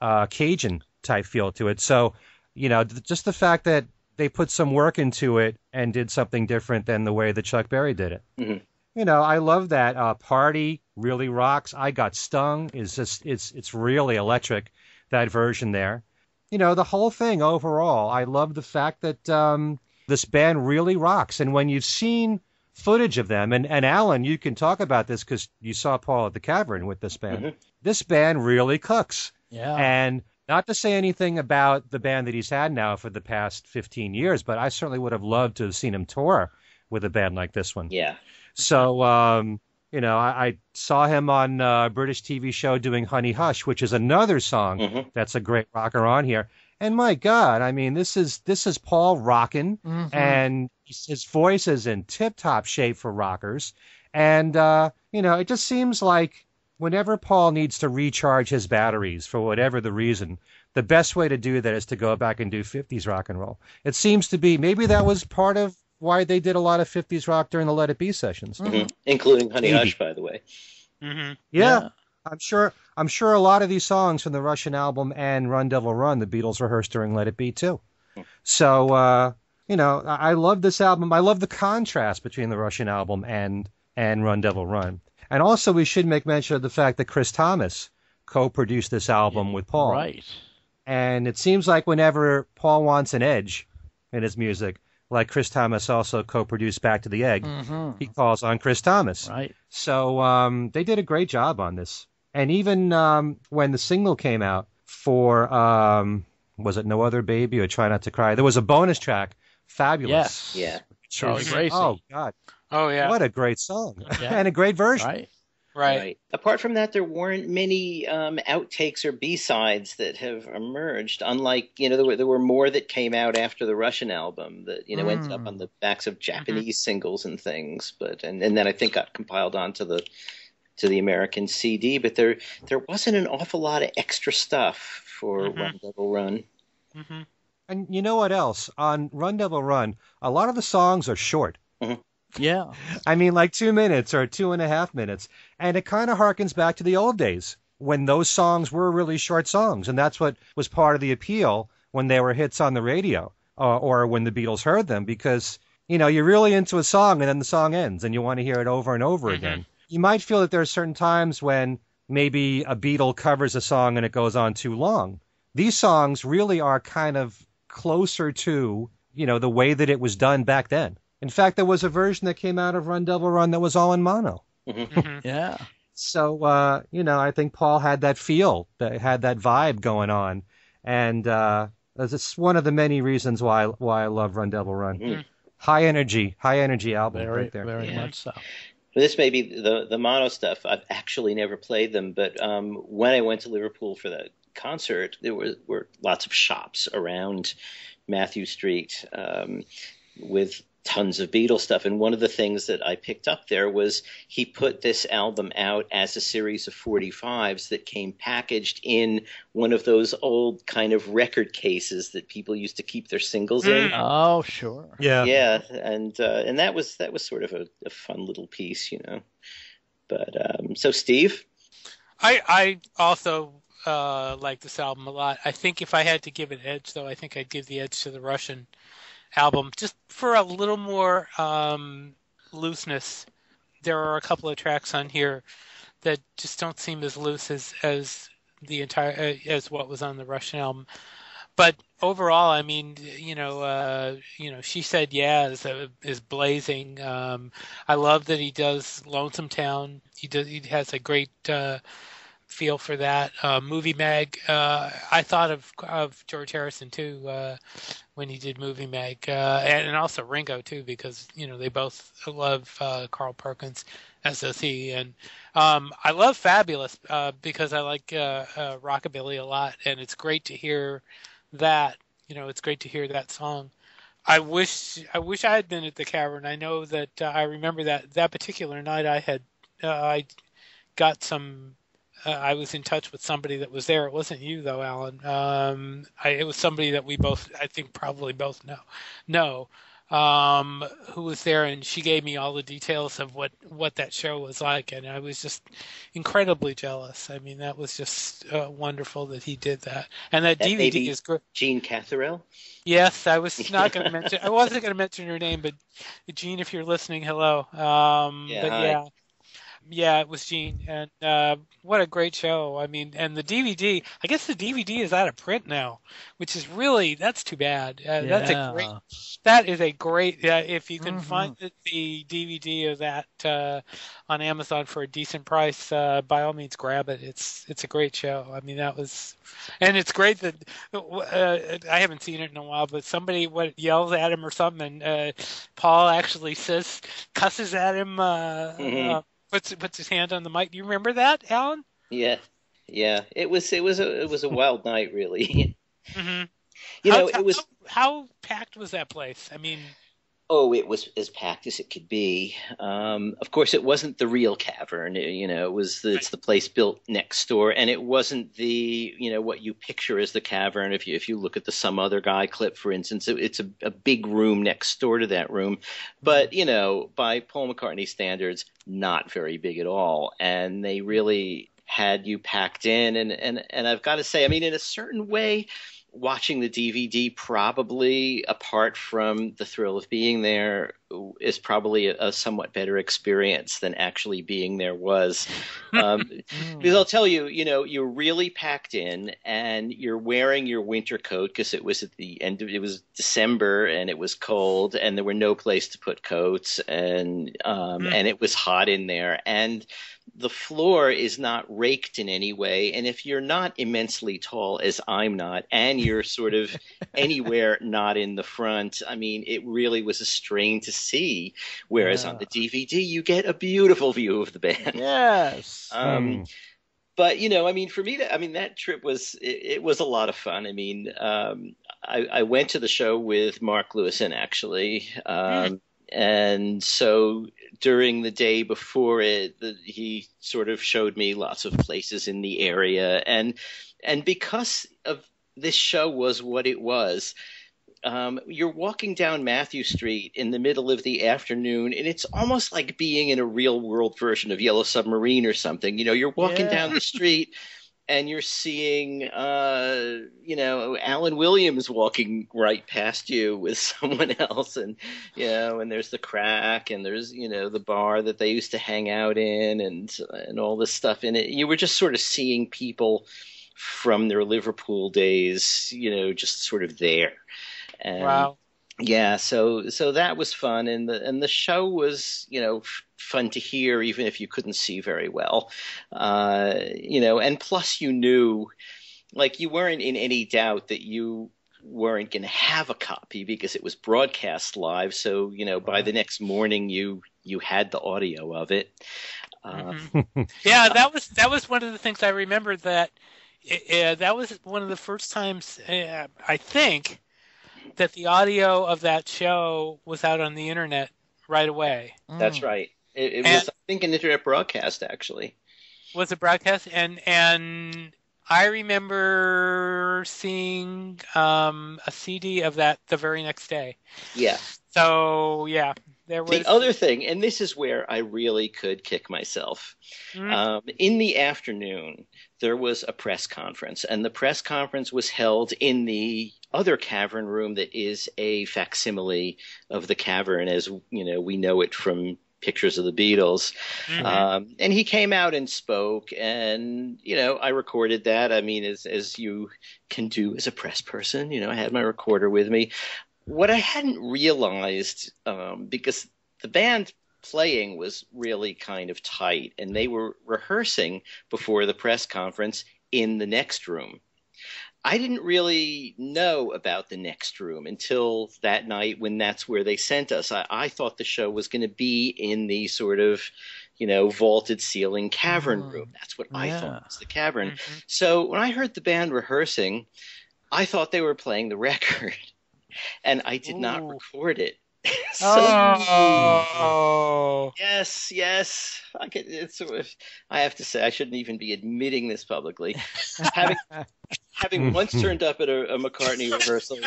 uh Cajun type feel to it. So, you know, th- just the fact that they put some work into it and did something different than the way that Chuck Berry did it. Mm-hmm you know, I love that uh, party really rocks. I got stung is just it's it's really electric that version there. You know, the whole thing overall. I love the fact that um, this band really rocks. And when you've seen footage of them, and and Allan, you can talk about this because you saw Paul at the Cavern with this band. Mm-hmm. This band really cooks. Yeah. And not to say anything about the band that he's had now for the past 15 years, but I certainly would have loved to have seen him tour with a band like this one. Yeah. So, um, you know, I, I, saw him on a British TV show doing Honey Hush, which is another song mm-hmm. that's a great rocker on here. And my God, I mean, this is this is Paul rocking, mm-hmm. and his voice is in tip top shape for rockers. And uh, you know, it just seems like whenever Paul needs to recharge his batteries for whatever the reason, the best way to do that is to go back and do 50s rock and roll. It seems to be maybe that was part of why they did a lot of 50s rock during the Let It Be sessions, mm-hmm. including Honey Hush, by the way. Mm-hmm. Yeah, yeah, I'm sure. I'm sure a lot of these songs from the Russian album and Run Devil Run, the Beatles rehearsed during Let It Be too. So uh, you know, I, I love this album. I love the contrast between the Russian album and and Run Devil Run. And also, we should make mention of the fact that Chris Thomas co-produced this album with Paul. Right. And it seems like whenever Paul wants an edge in his music, like Chris Thomas also co-produced Back to the Egg, mm-hmm. he calls on Chris Thomas. Right. So um, they did a great job on this. And even um, when the single came out for um, was it No Other Baby or Try Not to Cry, there was a bonus track, Fabulous. Yes. Yeah. Charlie Gracie. Oh God. Oh yeah. What a great song yeah. and a great version. Right. Right. right. Apart from that, there weren't many um, outtakes or B sides that have emerged. Unlike you know, there were, there were more that came out after the Russian album that you know mm. ended up on the backs of Japanese mm-hmm. singles and things. But and, and then I think got compiled onto the to the American CD. But there there wasn't an awful lot of extra stuff for mm-hmm. Run Devil Run. Mm-hmm. And you know what else? On Run Devil Run, a lot of the songs are short. Mm-hmm. Yeah. I mean, like two minutes or two and a half minutes. And it kind of harkens back to the old days when those songs were really short songs. And that's what was part of the appeal when they were hits on the radio uh, or when the Beatles heard them because, you know, you're really into a song and then the song ends and you want to hear it over and over mm-hmm. again. You might feel that there are certain times when maybe a Beatle covers a song and it goes on too long. These songs really are kind of closer to, you know, the way that it was done back then. In fact, there was a version that came out of Run Devil Run that was all in mono. Mm-hmm. yeah. So uh, you know, I think Paul had that feel, that had that vibe going on, and uh, it's one of the many reasons why why I love Run Devil Run. Mm-hmm. High energy, high energy album very, right there. Very yeah. much so. This may be the the mono stuff. I've actually never played them, but um, when I went to Liverpool for the concert, there were, were lots of shops around Mathew Street um, with tons of Beatles stuff. And one of the things that I picked up there was he put this album out as a series of 45s that came packaged in one of those old kind of record cases that people used to keep their singles in. Mm. Oh, sure. Yeah. Yeah, and uh, and that was that was sort of a, a fun little piece, you know. But um, so Steve, I I also uh, like this album a lot. I think if I had to give an edge, though, I think I'd give the edge to the Russian album just for a little more um, looseness. There are a couple of tracks on here that just don't seem as loose as as the entire uh, as what was on the Russian album. But overall, I mean, you know, uh, you know, she said yeah is uh, is blazing. Um, I love that he does Lonesome Town. He does. He has a great uh, feel for that. Uh, Movie Mag, uh, I thought of of George Harrison too uh, when he did Movie Mag, uh, and, and, also Ringo too because you know they both love uh, Carl Perkins SOC, and um, I love Fabulous uh, because I like rockabilly a lot, and it's great to hear that. You know, it's great to hear that song. I wish I wish I had been at the cavern. I know that I remember that that particular night I had I got some uh, I was in touch with somebody that was there. It wasn't you though, Allan. Um, I, it was somebody that we both, I think, probably both know, know, um, who was there, and she gave me all the details of what what that show was like, and I was just incredibly jealous. I mean, that was just uh, wonderful that he did that, and that, that DVD is great. Jean Catherell. Yes, I was not going to mention. I wasn't going to mention her name, but Jean, if you're listening, hello. Um, yeah, but hi. yeah, yeah, it was Jean, and uh, what a great show! I mean, and the DVD. I guess the DVD is out of print now, which is really that's too bad. Uh, yeah. That's a great. That is a great. Uh, if you can mm-hmm. find the, the, DVD of that uh, on Amazon for a decent price, uh, by all means grab it. It's it's a great show. I mean, that was, and it's great that uh, I haven't seen it in a while, but somebody what yells at him or something, and Paul actually says cusses at him. Mm-hmm puts puts his hand on the mic. Do you remember that, Allan? Yeah, yeah. It was it was a it was a wild night, really. mm-hmm. You how, know, it was how, how, packed was that place? I mean, Oh, it was as packed as it could be. Um, of course, it wasn't the real cavern. You know, it was the, it's the place built next door, and it wasn't the you know what you picture as the cavern. If you if you look at the some other guy clip, for instance, it, it's a, a big room next door to that room, but you know, by Paul McCartney standards, not very big at all. And they really had you packed in, and and and I've got to say, I mean, in a certain way watching the DVD, probably apart from the thrill of being there, is probably a, a somewhat better experience than actually being there was. Um, because I'll tell you, you know, you're really packed in and you're wearing your winter coat because it was at the end of it was December and it was cold and there were no place to put coats and um, mm. and it was hot in there and the floor is not raked in any way. And if you're not immensely tall, as I'm not, and you're sort of anywhere not in the front, I mean, it really was a strain to see. Whereas yeah. on the DVD, you get a beautiful view of the band. Yes. Um, mm. But you know, I mean, for me, to, I mean, that trip was it, it was a lot of fun. I mean, um, I, I, went to the show with Mark Lewisohn actually. Um, and so during the day before it, the, he sort of showed me lots of places in the area, and and because of this show was what it was. Um, you're walking down Mathew Street in the middle of the afternoon, and it's almost like being in a real world version of Yellow Submarine or something. You know, you're walking yeah. down the street and you're seeing, uh, you know, Allan Williams walking right past you with someone else, and you know, and there's the crack, and there's you know the bar that they used to hang out in, and and all this stuff in it. You were just sort of seeing people from their Liverpool days, you know, just sort of there. And, wow. yeah so so that was fun. And the and the show was you know f- fun to hear even if you couldn't see very well. Uh you know and plus you knew like you weren't in any doubt that you weren't going to have a copy because it was broadcast live. So you know by the next morning you you had the audio of it. Uh, mm-hmm. yeah that was that was one of the things i remember that uh, that was one of the first times uh, i think that the audio of that show was out on the internet right away. That's mm. right. It, it was, I think, an internet broadcast actually. Was it broadcast? And and I remember seeing um, a CD of that the very next day. Yeah. So yeah, there was the other thing, and this is where I really could kick myself. Mm. Um, in the afternoon, there was a press conference, and the press conference was held in the other cavern room that is a facsimile of the cavern as you know we know it from pictures of the Beatles. Mm-hmm. Um, and he came out and spoke, and you know, I recorded that. I mean, as as you can do as a press person, you know, I had my recorder with me. What I hadn't realized, um, because the band playing was really kind of tight, and they were rehearsing before the press conference in the next room. I didn't really know about the next room until that night when that's where they sent us. I, I thought the show was going to be in the sort of, you know, vaulted ceiling cavern mm. room. That's what yeah. I thought was the cavern. Mm-hmm. So when I heard the band rehearsing, I thought they were playing the record, and I did Ooh. not record it. so, oh. Yes, yes. I, can, it's, I have to say, I shouldn't even be admitting this publicly. having, having once turned up at a, a McCartney rehearsal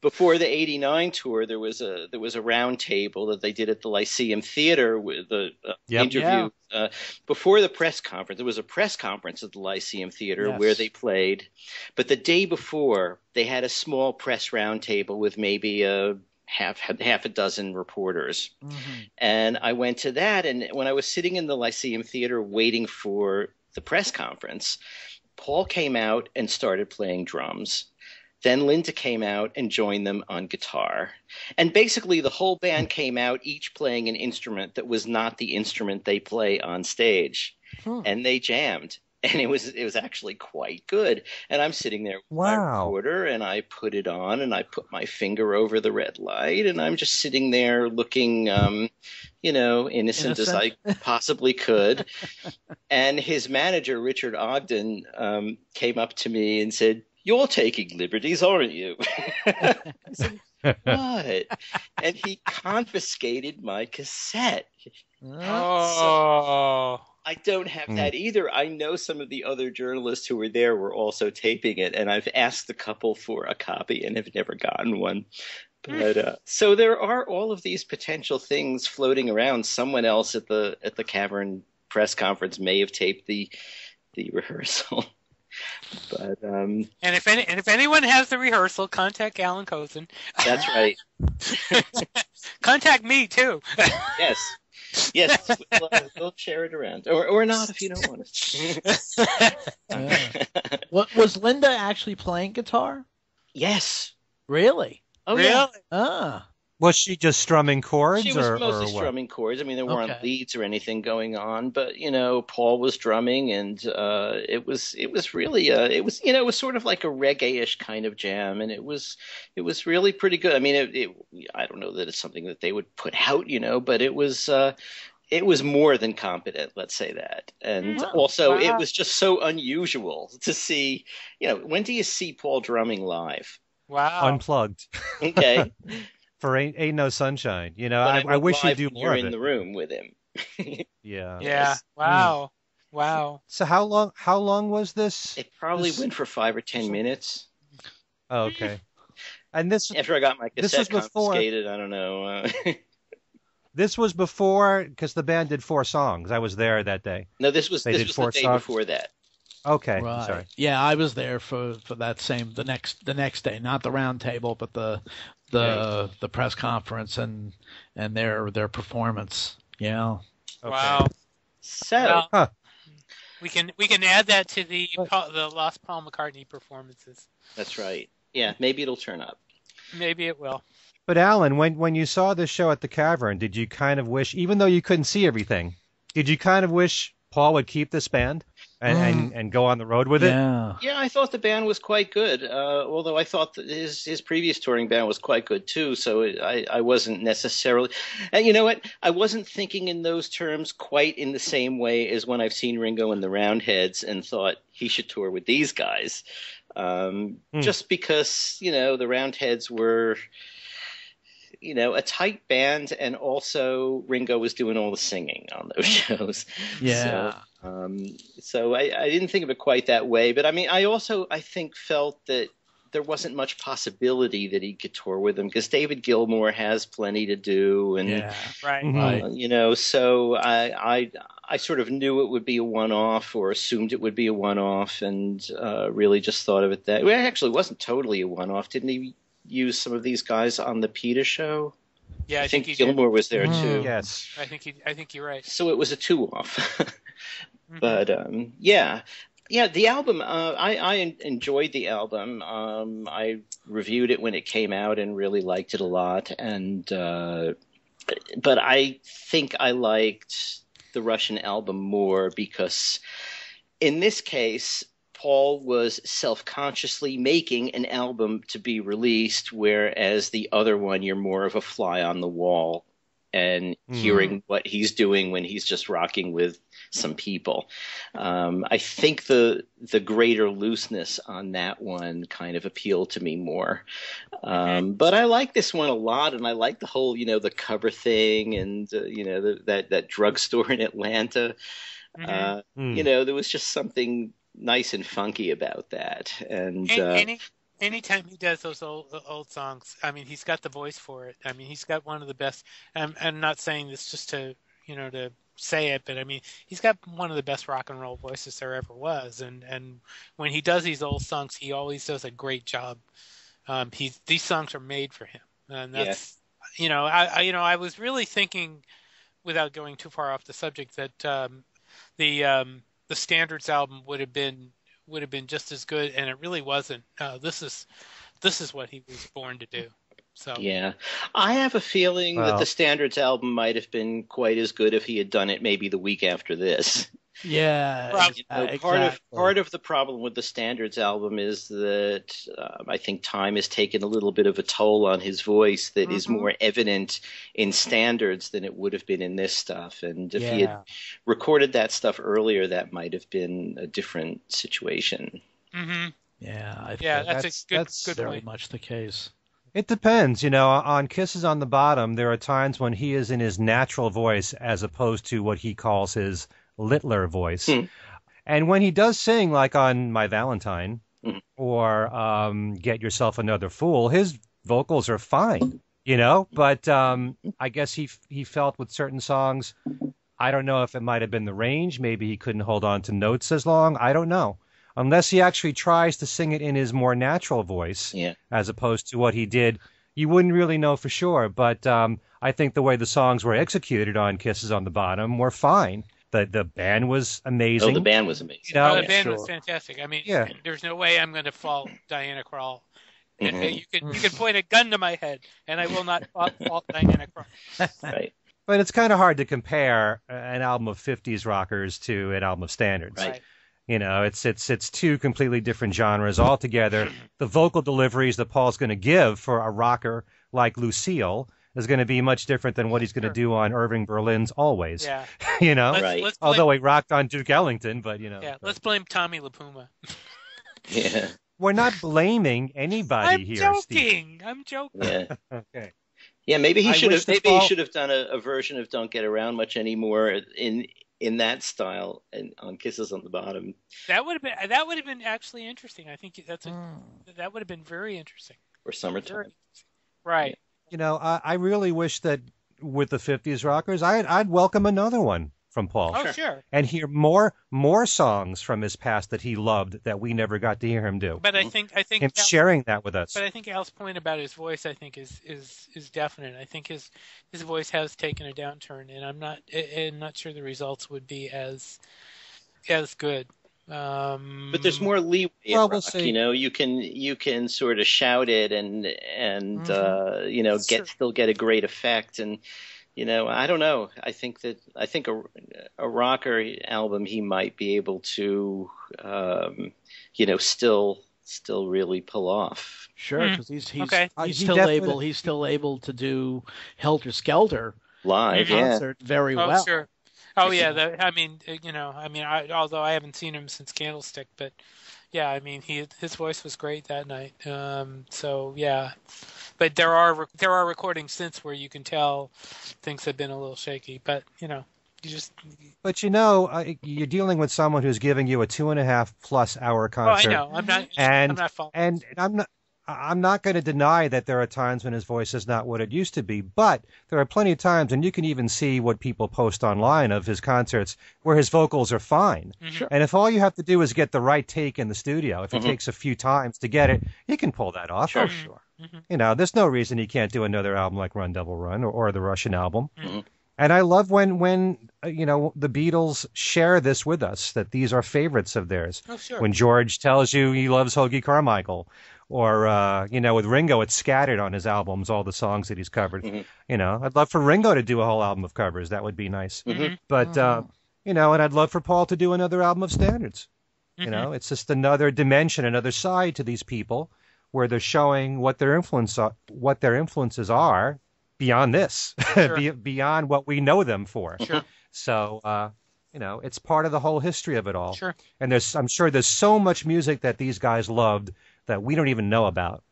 before the '89 tour, there was a there was a round table that they did at the Lyceum Theater with the uh, yep, interview yeah. uh, before the press conference. There was a press conference at the Lyceum Theater yes. where they played, but the day before they had a small press round table with maybe a half half a dozen reporters. Mm-hmm. And I went to that and when I was sitting in the Lyceum Theater waiting for the press conference, Paul came out and started playing drums. Then Linda came out and joined them on guitar. And basically, the whole band came out, each playing an instrument that was not the instrument they play on stage. Hmm. And they jammed and it was it was actually quite good. And I'm sitting there with wow. my recorder, and I put it on, and I put my finger over the red light, and I'm just sitting there looking, um, you know, innocent, innocent, as I possibly could. and his manager, Richard Ogden, um, came up to me and said, "You're taking liberties, aren't you?" said, what? and he confiscated my cassette. Oh. I don't have that either. I know some of the other journalists who were there were also taping it, and I've asked the couple for a copy and have never gotten one. But uh, so there are all of these potential things floating around. Someone else at the at the cavern press conference may have taped the the rehearsal. but um, And if any, and if anyone has the rehearsal, contact Allan Kozinn. that's right. Contact me too. Yes. Yes, we'll, uh, we'll share it around, or or not if you don't want us. Yeah. What was Linda actually playing guitar? yes. Really? Oh really? yeah. Ah. Was she just strumming chords, She was or, mostly or what? strumming chords. I mean, there weren't Okay. leads or anything going on, but you know, Paul was drumming, and uh, it was it was really uh, it was you know it was sort of like a reggae-ish kind of jam, and it was it was really pretty good. I mean, it, it I don't know that it's something that they would put out, you know, but it was. Uh, it was more than competent, let's say that. And Wow. also, it was just so unusual to see, you know, when do you see Paul drumming live? Wow. Unplugged Okay. for ain't, ain't no sunshine. You know, I, I wish you'd live do when more You're of in it. the room with him. Yeah. yeah. Yes. Wow. Wow. So how long? How long was this? It probably This- went for five or ten minutes. Oh, okay. And this After I got my This cassette was before- confiscated, I don't know. Uh, this was before because the band did four songs. I was there that day. no, this was They this did was four the day songs? before that. Okay. right. Sorry. Yeah, I was there for, for that same the next the next day, not the round table, but the the the press conference and and their their performance. Yeah. Okay. Wow. So Well, Huh. We can we can add that to the What? Paul- the Lost Paul McCartney performances. that's right. Yeah, maybe it'll turn up. Maybe it will. But Allan, when when you saw this show at the Cavern, did you kind of wish, even though you couldn't see everything, did you kind of wish Paul would keep this band and and, and go on the road with it? Yeah. Yeah, I thought the band was quite good. Uh, although I thought that his his previous touring band was quite good too. So it, I I wasn't necessarily, and you know what? I wasn't thinking in those terms quite in the same way as when I've seen Ringo and the Roundheads and thought he should tour with these guys. Um, Hmm. Just because you know the Roundheads were. You know, a tight band, and also Ringo was doing all the singing on those shows. Yeah. Um, so I, I didn't think of it quite that way, but I mean, I also I think felt that there wasn't much possibility that he could tour with them because David Gilmour has plenty to do, and yeah. Right. Mhm. Right. uh, you know, so I, I I sort of knew it would be a one-off or assumed it would be a one-off, and uh, really just thought of it that well, actually, wasn't totally a one-off. Didn't he use some of these guys on the PETA show? Yeah, I, I think, he did. Gilmour was there Mm. too. Yes. I think you, I think you're right. So it was a two-off. Mhm. but um, yeah, yeah, the album. Uh, I I enjoyed the album. Um, I reviewed it when it came out and really liked it a lot. And uh, but I think I liked the Russian album more because in this case. Paul was self-consciously making an album to be released, whereas the other one, you're more of a fly on the wall and Mhm. hearing what he's doing when he's just rocking with some people. Um, I think the the greater looseness on that one kind of appealed to me more. Um, but I like this one a lot, and I like the whole you know the cover thing, and uh, you know the, that that drugstore in Atlanta. Mhm. Uh, Hmm. You know there was just something nice and funky about that, and Any, uh, any anytime he does those old old songs, I mean, he's got the voice for it. I mean, he's got one of the best. I'm, I'm not saying this just to you know to say it, but I mean, he's got one of the best rock and roll voices there ever was. And and when he does these old songs, he always does a great job. Um, he's these songs are made for him, and that's you know I, I you know I was really thinking, without going too far off the subject, that um, the um, the standards album would have been would have been just as good, and it really wasn't. Uh, this is this is what he was born to do. So Yeah, I have a feeling that the Standards album might have been quite as good if he had done it maybe the week after this. Yeah. Well, You know, part of part of the problem with the Standards album is that um, I think time has taken a little bit of a toll on his voice that is Mhm. more evident in Standards than it would have been in this stuff. And if he had recorded that stuff earlier, that might have been a different situation. hmm Yeah. I yeah, that's, That's- a good that's good very point. much the case. It depends. You know, on Kisses on the Bottom, there are times when he is in his natural voice as opposed to what he calls his littler voice. Hmm. And when he does sing, like on My Valentine Mhm. or um, Get Yourself Another Fool, his vocals are fine, you know? But um, I guess he, he felt with certain songs, I don't know if it might have been the range. Maybe he couldn't hold on to notes as long. I don't know. Unless he actually tries to sing it in his more natural voice Yeah. as opposed to what he did, you wouldn't really know for sure. But um, I think the way the songs were executed on Kisses on the Bottom were fine. The the band was amazing. Oh, the band was amazing. You know, oh, the Yeah. band sure. was fantastic. I mean, Yeah. there's no way I'm going to fault Diana Krall. And, Mhm. You can you can point a gun to my head, and I will not fault, fault Diana Krall. Right. But it's kind of hard to compare an album of 50s rockers to an album of standards. Right. You know, it's it's it's two completely different genres altogether. The vocal deliveries that Paul's going to give for a rocker like Lucille is going to be much different than what he's going to Sure. do on Irving Berlin's Always. Yeah. you know, Let's, Right. let's blame, although he rocked on Duke Ellington, but you know, yeah, let's blame Tommy LiPuma. Yeah. we're not blaming anybody I'm here, Steve. joking. I'm joking. Yeah. Okay. Yeah, maybe he should have. Maybe fall- he should have done a, a version of "Don't Get Around Much Anymore" in in that style and on "Kisses on the Bottom." That would have been that would have been actually interesting. I think that's a, Mm. that would have been very interesting. or Very "Summertime." interesting. Right. You know, I, I really wish that with the 50s rockers, I'd, I'd welcome another one from Paul. Oh, sure. and hear more more songs from his past that he loved that we never got to hear him do. But I think I think Him Al- sharing that with us. but I think Al's point about his voice, I think, is is is definite. I think his his voice has taken a downturn, and I'm not I'm not sure the results would be as as good. Um, But there's more leeway in Well, rock. we'll. You know, you can you can sort of shout it and and Mhm. uh, you know get Sure. still get a great effect and. You know, I don't know. I think that I think a, a rocker album he might be able to, um, you know, still still really pull off. Sure, Hmm. because he's he's, Okay. Uh, he's still definitely- able he's still able to do Helter Skelter live. Mhm. Yeah, concert very Oh, well. sure. Oh yeah, the, I mean, uh, you know, I mean, I, although I haven't seen him since Candlestick, but yeah, I mean, he his voice was great that night. Um, so yeah, but there are there are recordings since where you can tell things have been a little shaky, but you know, you just But you know, uh, you're dealing with someone who's giving you a two and a half plus hour concert. oh, I concert, know, I'm not, And- I'm not fault. and I'm not. I'm not going to deny that there are times when his voice is not what it used to be, but there are plenty of times, and you can even see what people post online of his concerts where his vocals are fine. Mhm. Sure. And if all you have to do is get the right take in the studio, if it Mhm. takes a few times to get it, you can pull that off. Sure. Oh, sure. You know, there's no reason he can't do another album like Run Devil Run or, or the Russian album. And I love when when uh, you know the Beatles share this with us that these are favorites of theirs. Oh sure. When George tells you he loves Hoagy Carmichael, or uh, you know with Ringo, it's scattered on his albums all the songs that he's covered. Mhm. You know, I'd love for Ringo to do a whole album of covers. That would be nice. Mhm. But uh, you know, and I'd love for Paul to do another album of standards. Mhm. You know, it's just another dimension, another side to these people where they're showing what their influence what their influences are beyond this, Sure. Be- beyond what we know them for. Sure. So, uh, you know, it's part of the whole history of it all. Sure. And there's, I'm sure there's so much music that these guys loved that we don't even know about.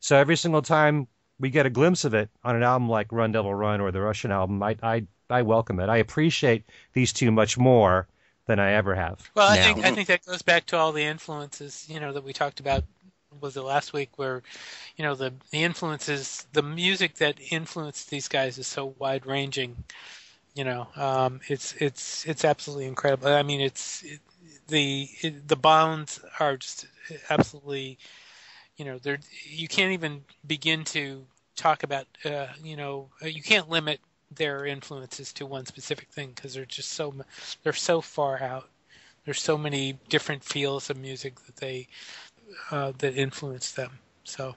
So every single time we get a glimpse of it on an album like Run Devil Run or the Russian album, I, I, I welcome it. I appreciate these two much more than I ever have. Well, I now. think I think that goes back to all the influences, you know, that we talked about. Was it last week where, you know, the the influences, the music that influenced these guys is so wide ranging. You know, um, it's it's it's absolutely incredible. I mean, it's it, the it, the bounds are just absolutely, you know, they're you can't even begin to talk about. Uh, you know, you can't limit their influences to one specific thing because they're just so they're so far out. There's so many different feels of music that they uh, that influenced them. So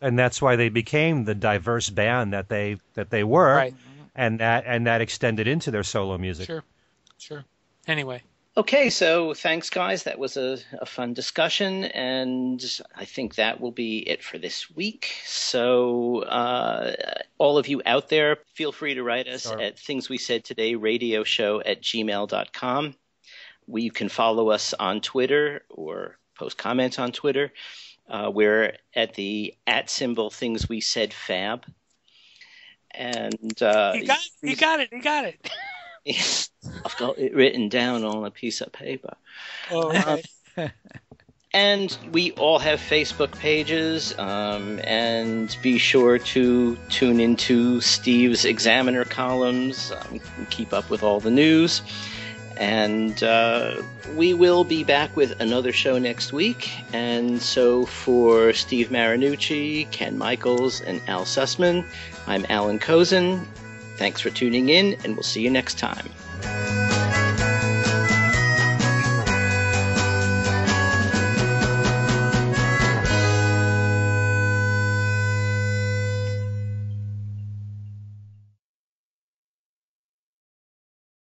and that's why they became the diverse band that they that they were, right, and that and that extended into their solo music. sure, sure. Anyway, Okay, so thanks, guys. That was a, a fun discussion, and I think that will be it for this week. So, uh, all of you out there, feel free to write us Sure. at things we said today radio show at gmail.com. We, you can follow us on Twitter or post comments on Twitter. Uh, we're at the at symbol things we said fab. And uh, you got it. You got it. You got it. I've got it written down on a piece of paper. Oh, okay. Um, and we all have Facebook pages. Um, and be sure to tune into Steve's Examiner columns. Um, keep up with all the news. And uh, we will be back with another show next week. And so for Steve Marinucci, Ken Michaels, and Al Sussman, I'm Allan Kozinn. Thanks for tuning in, and we'll see you next time.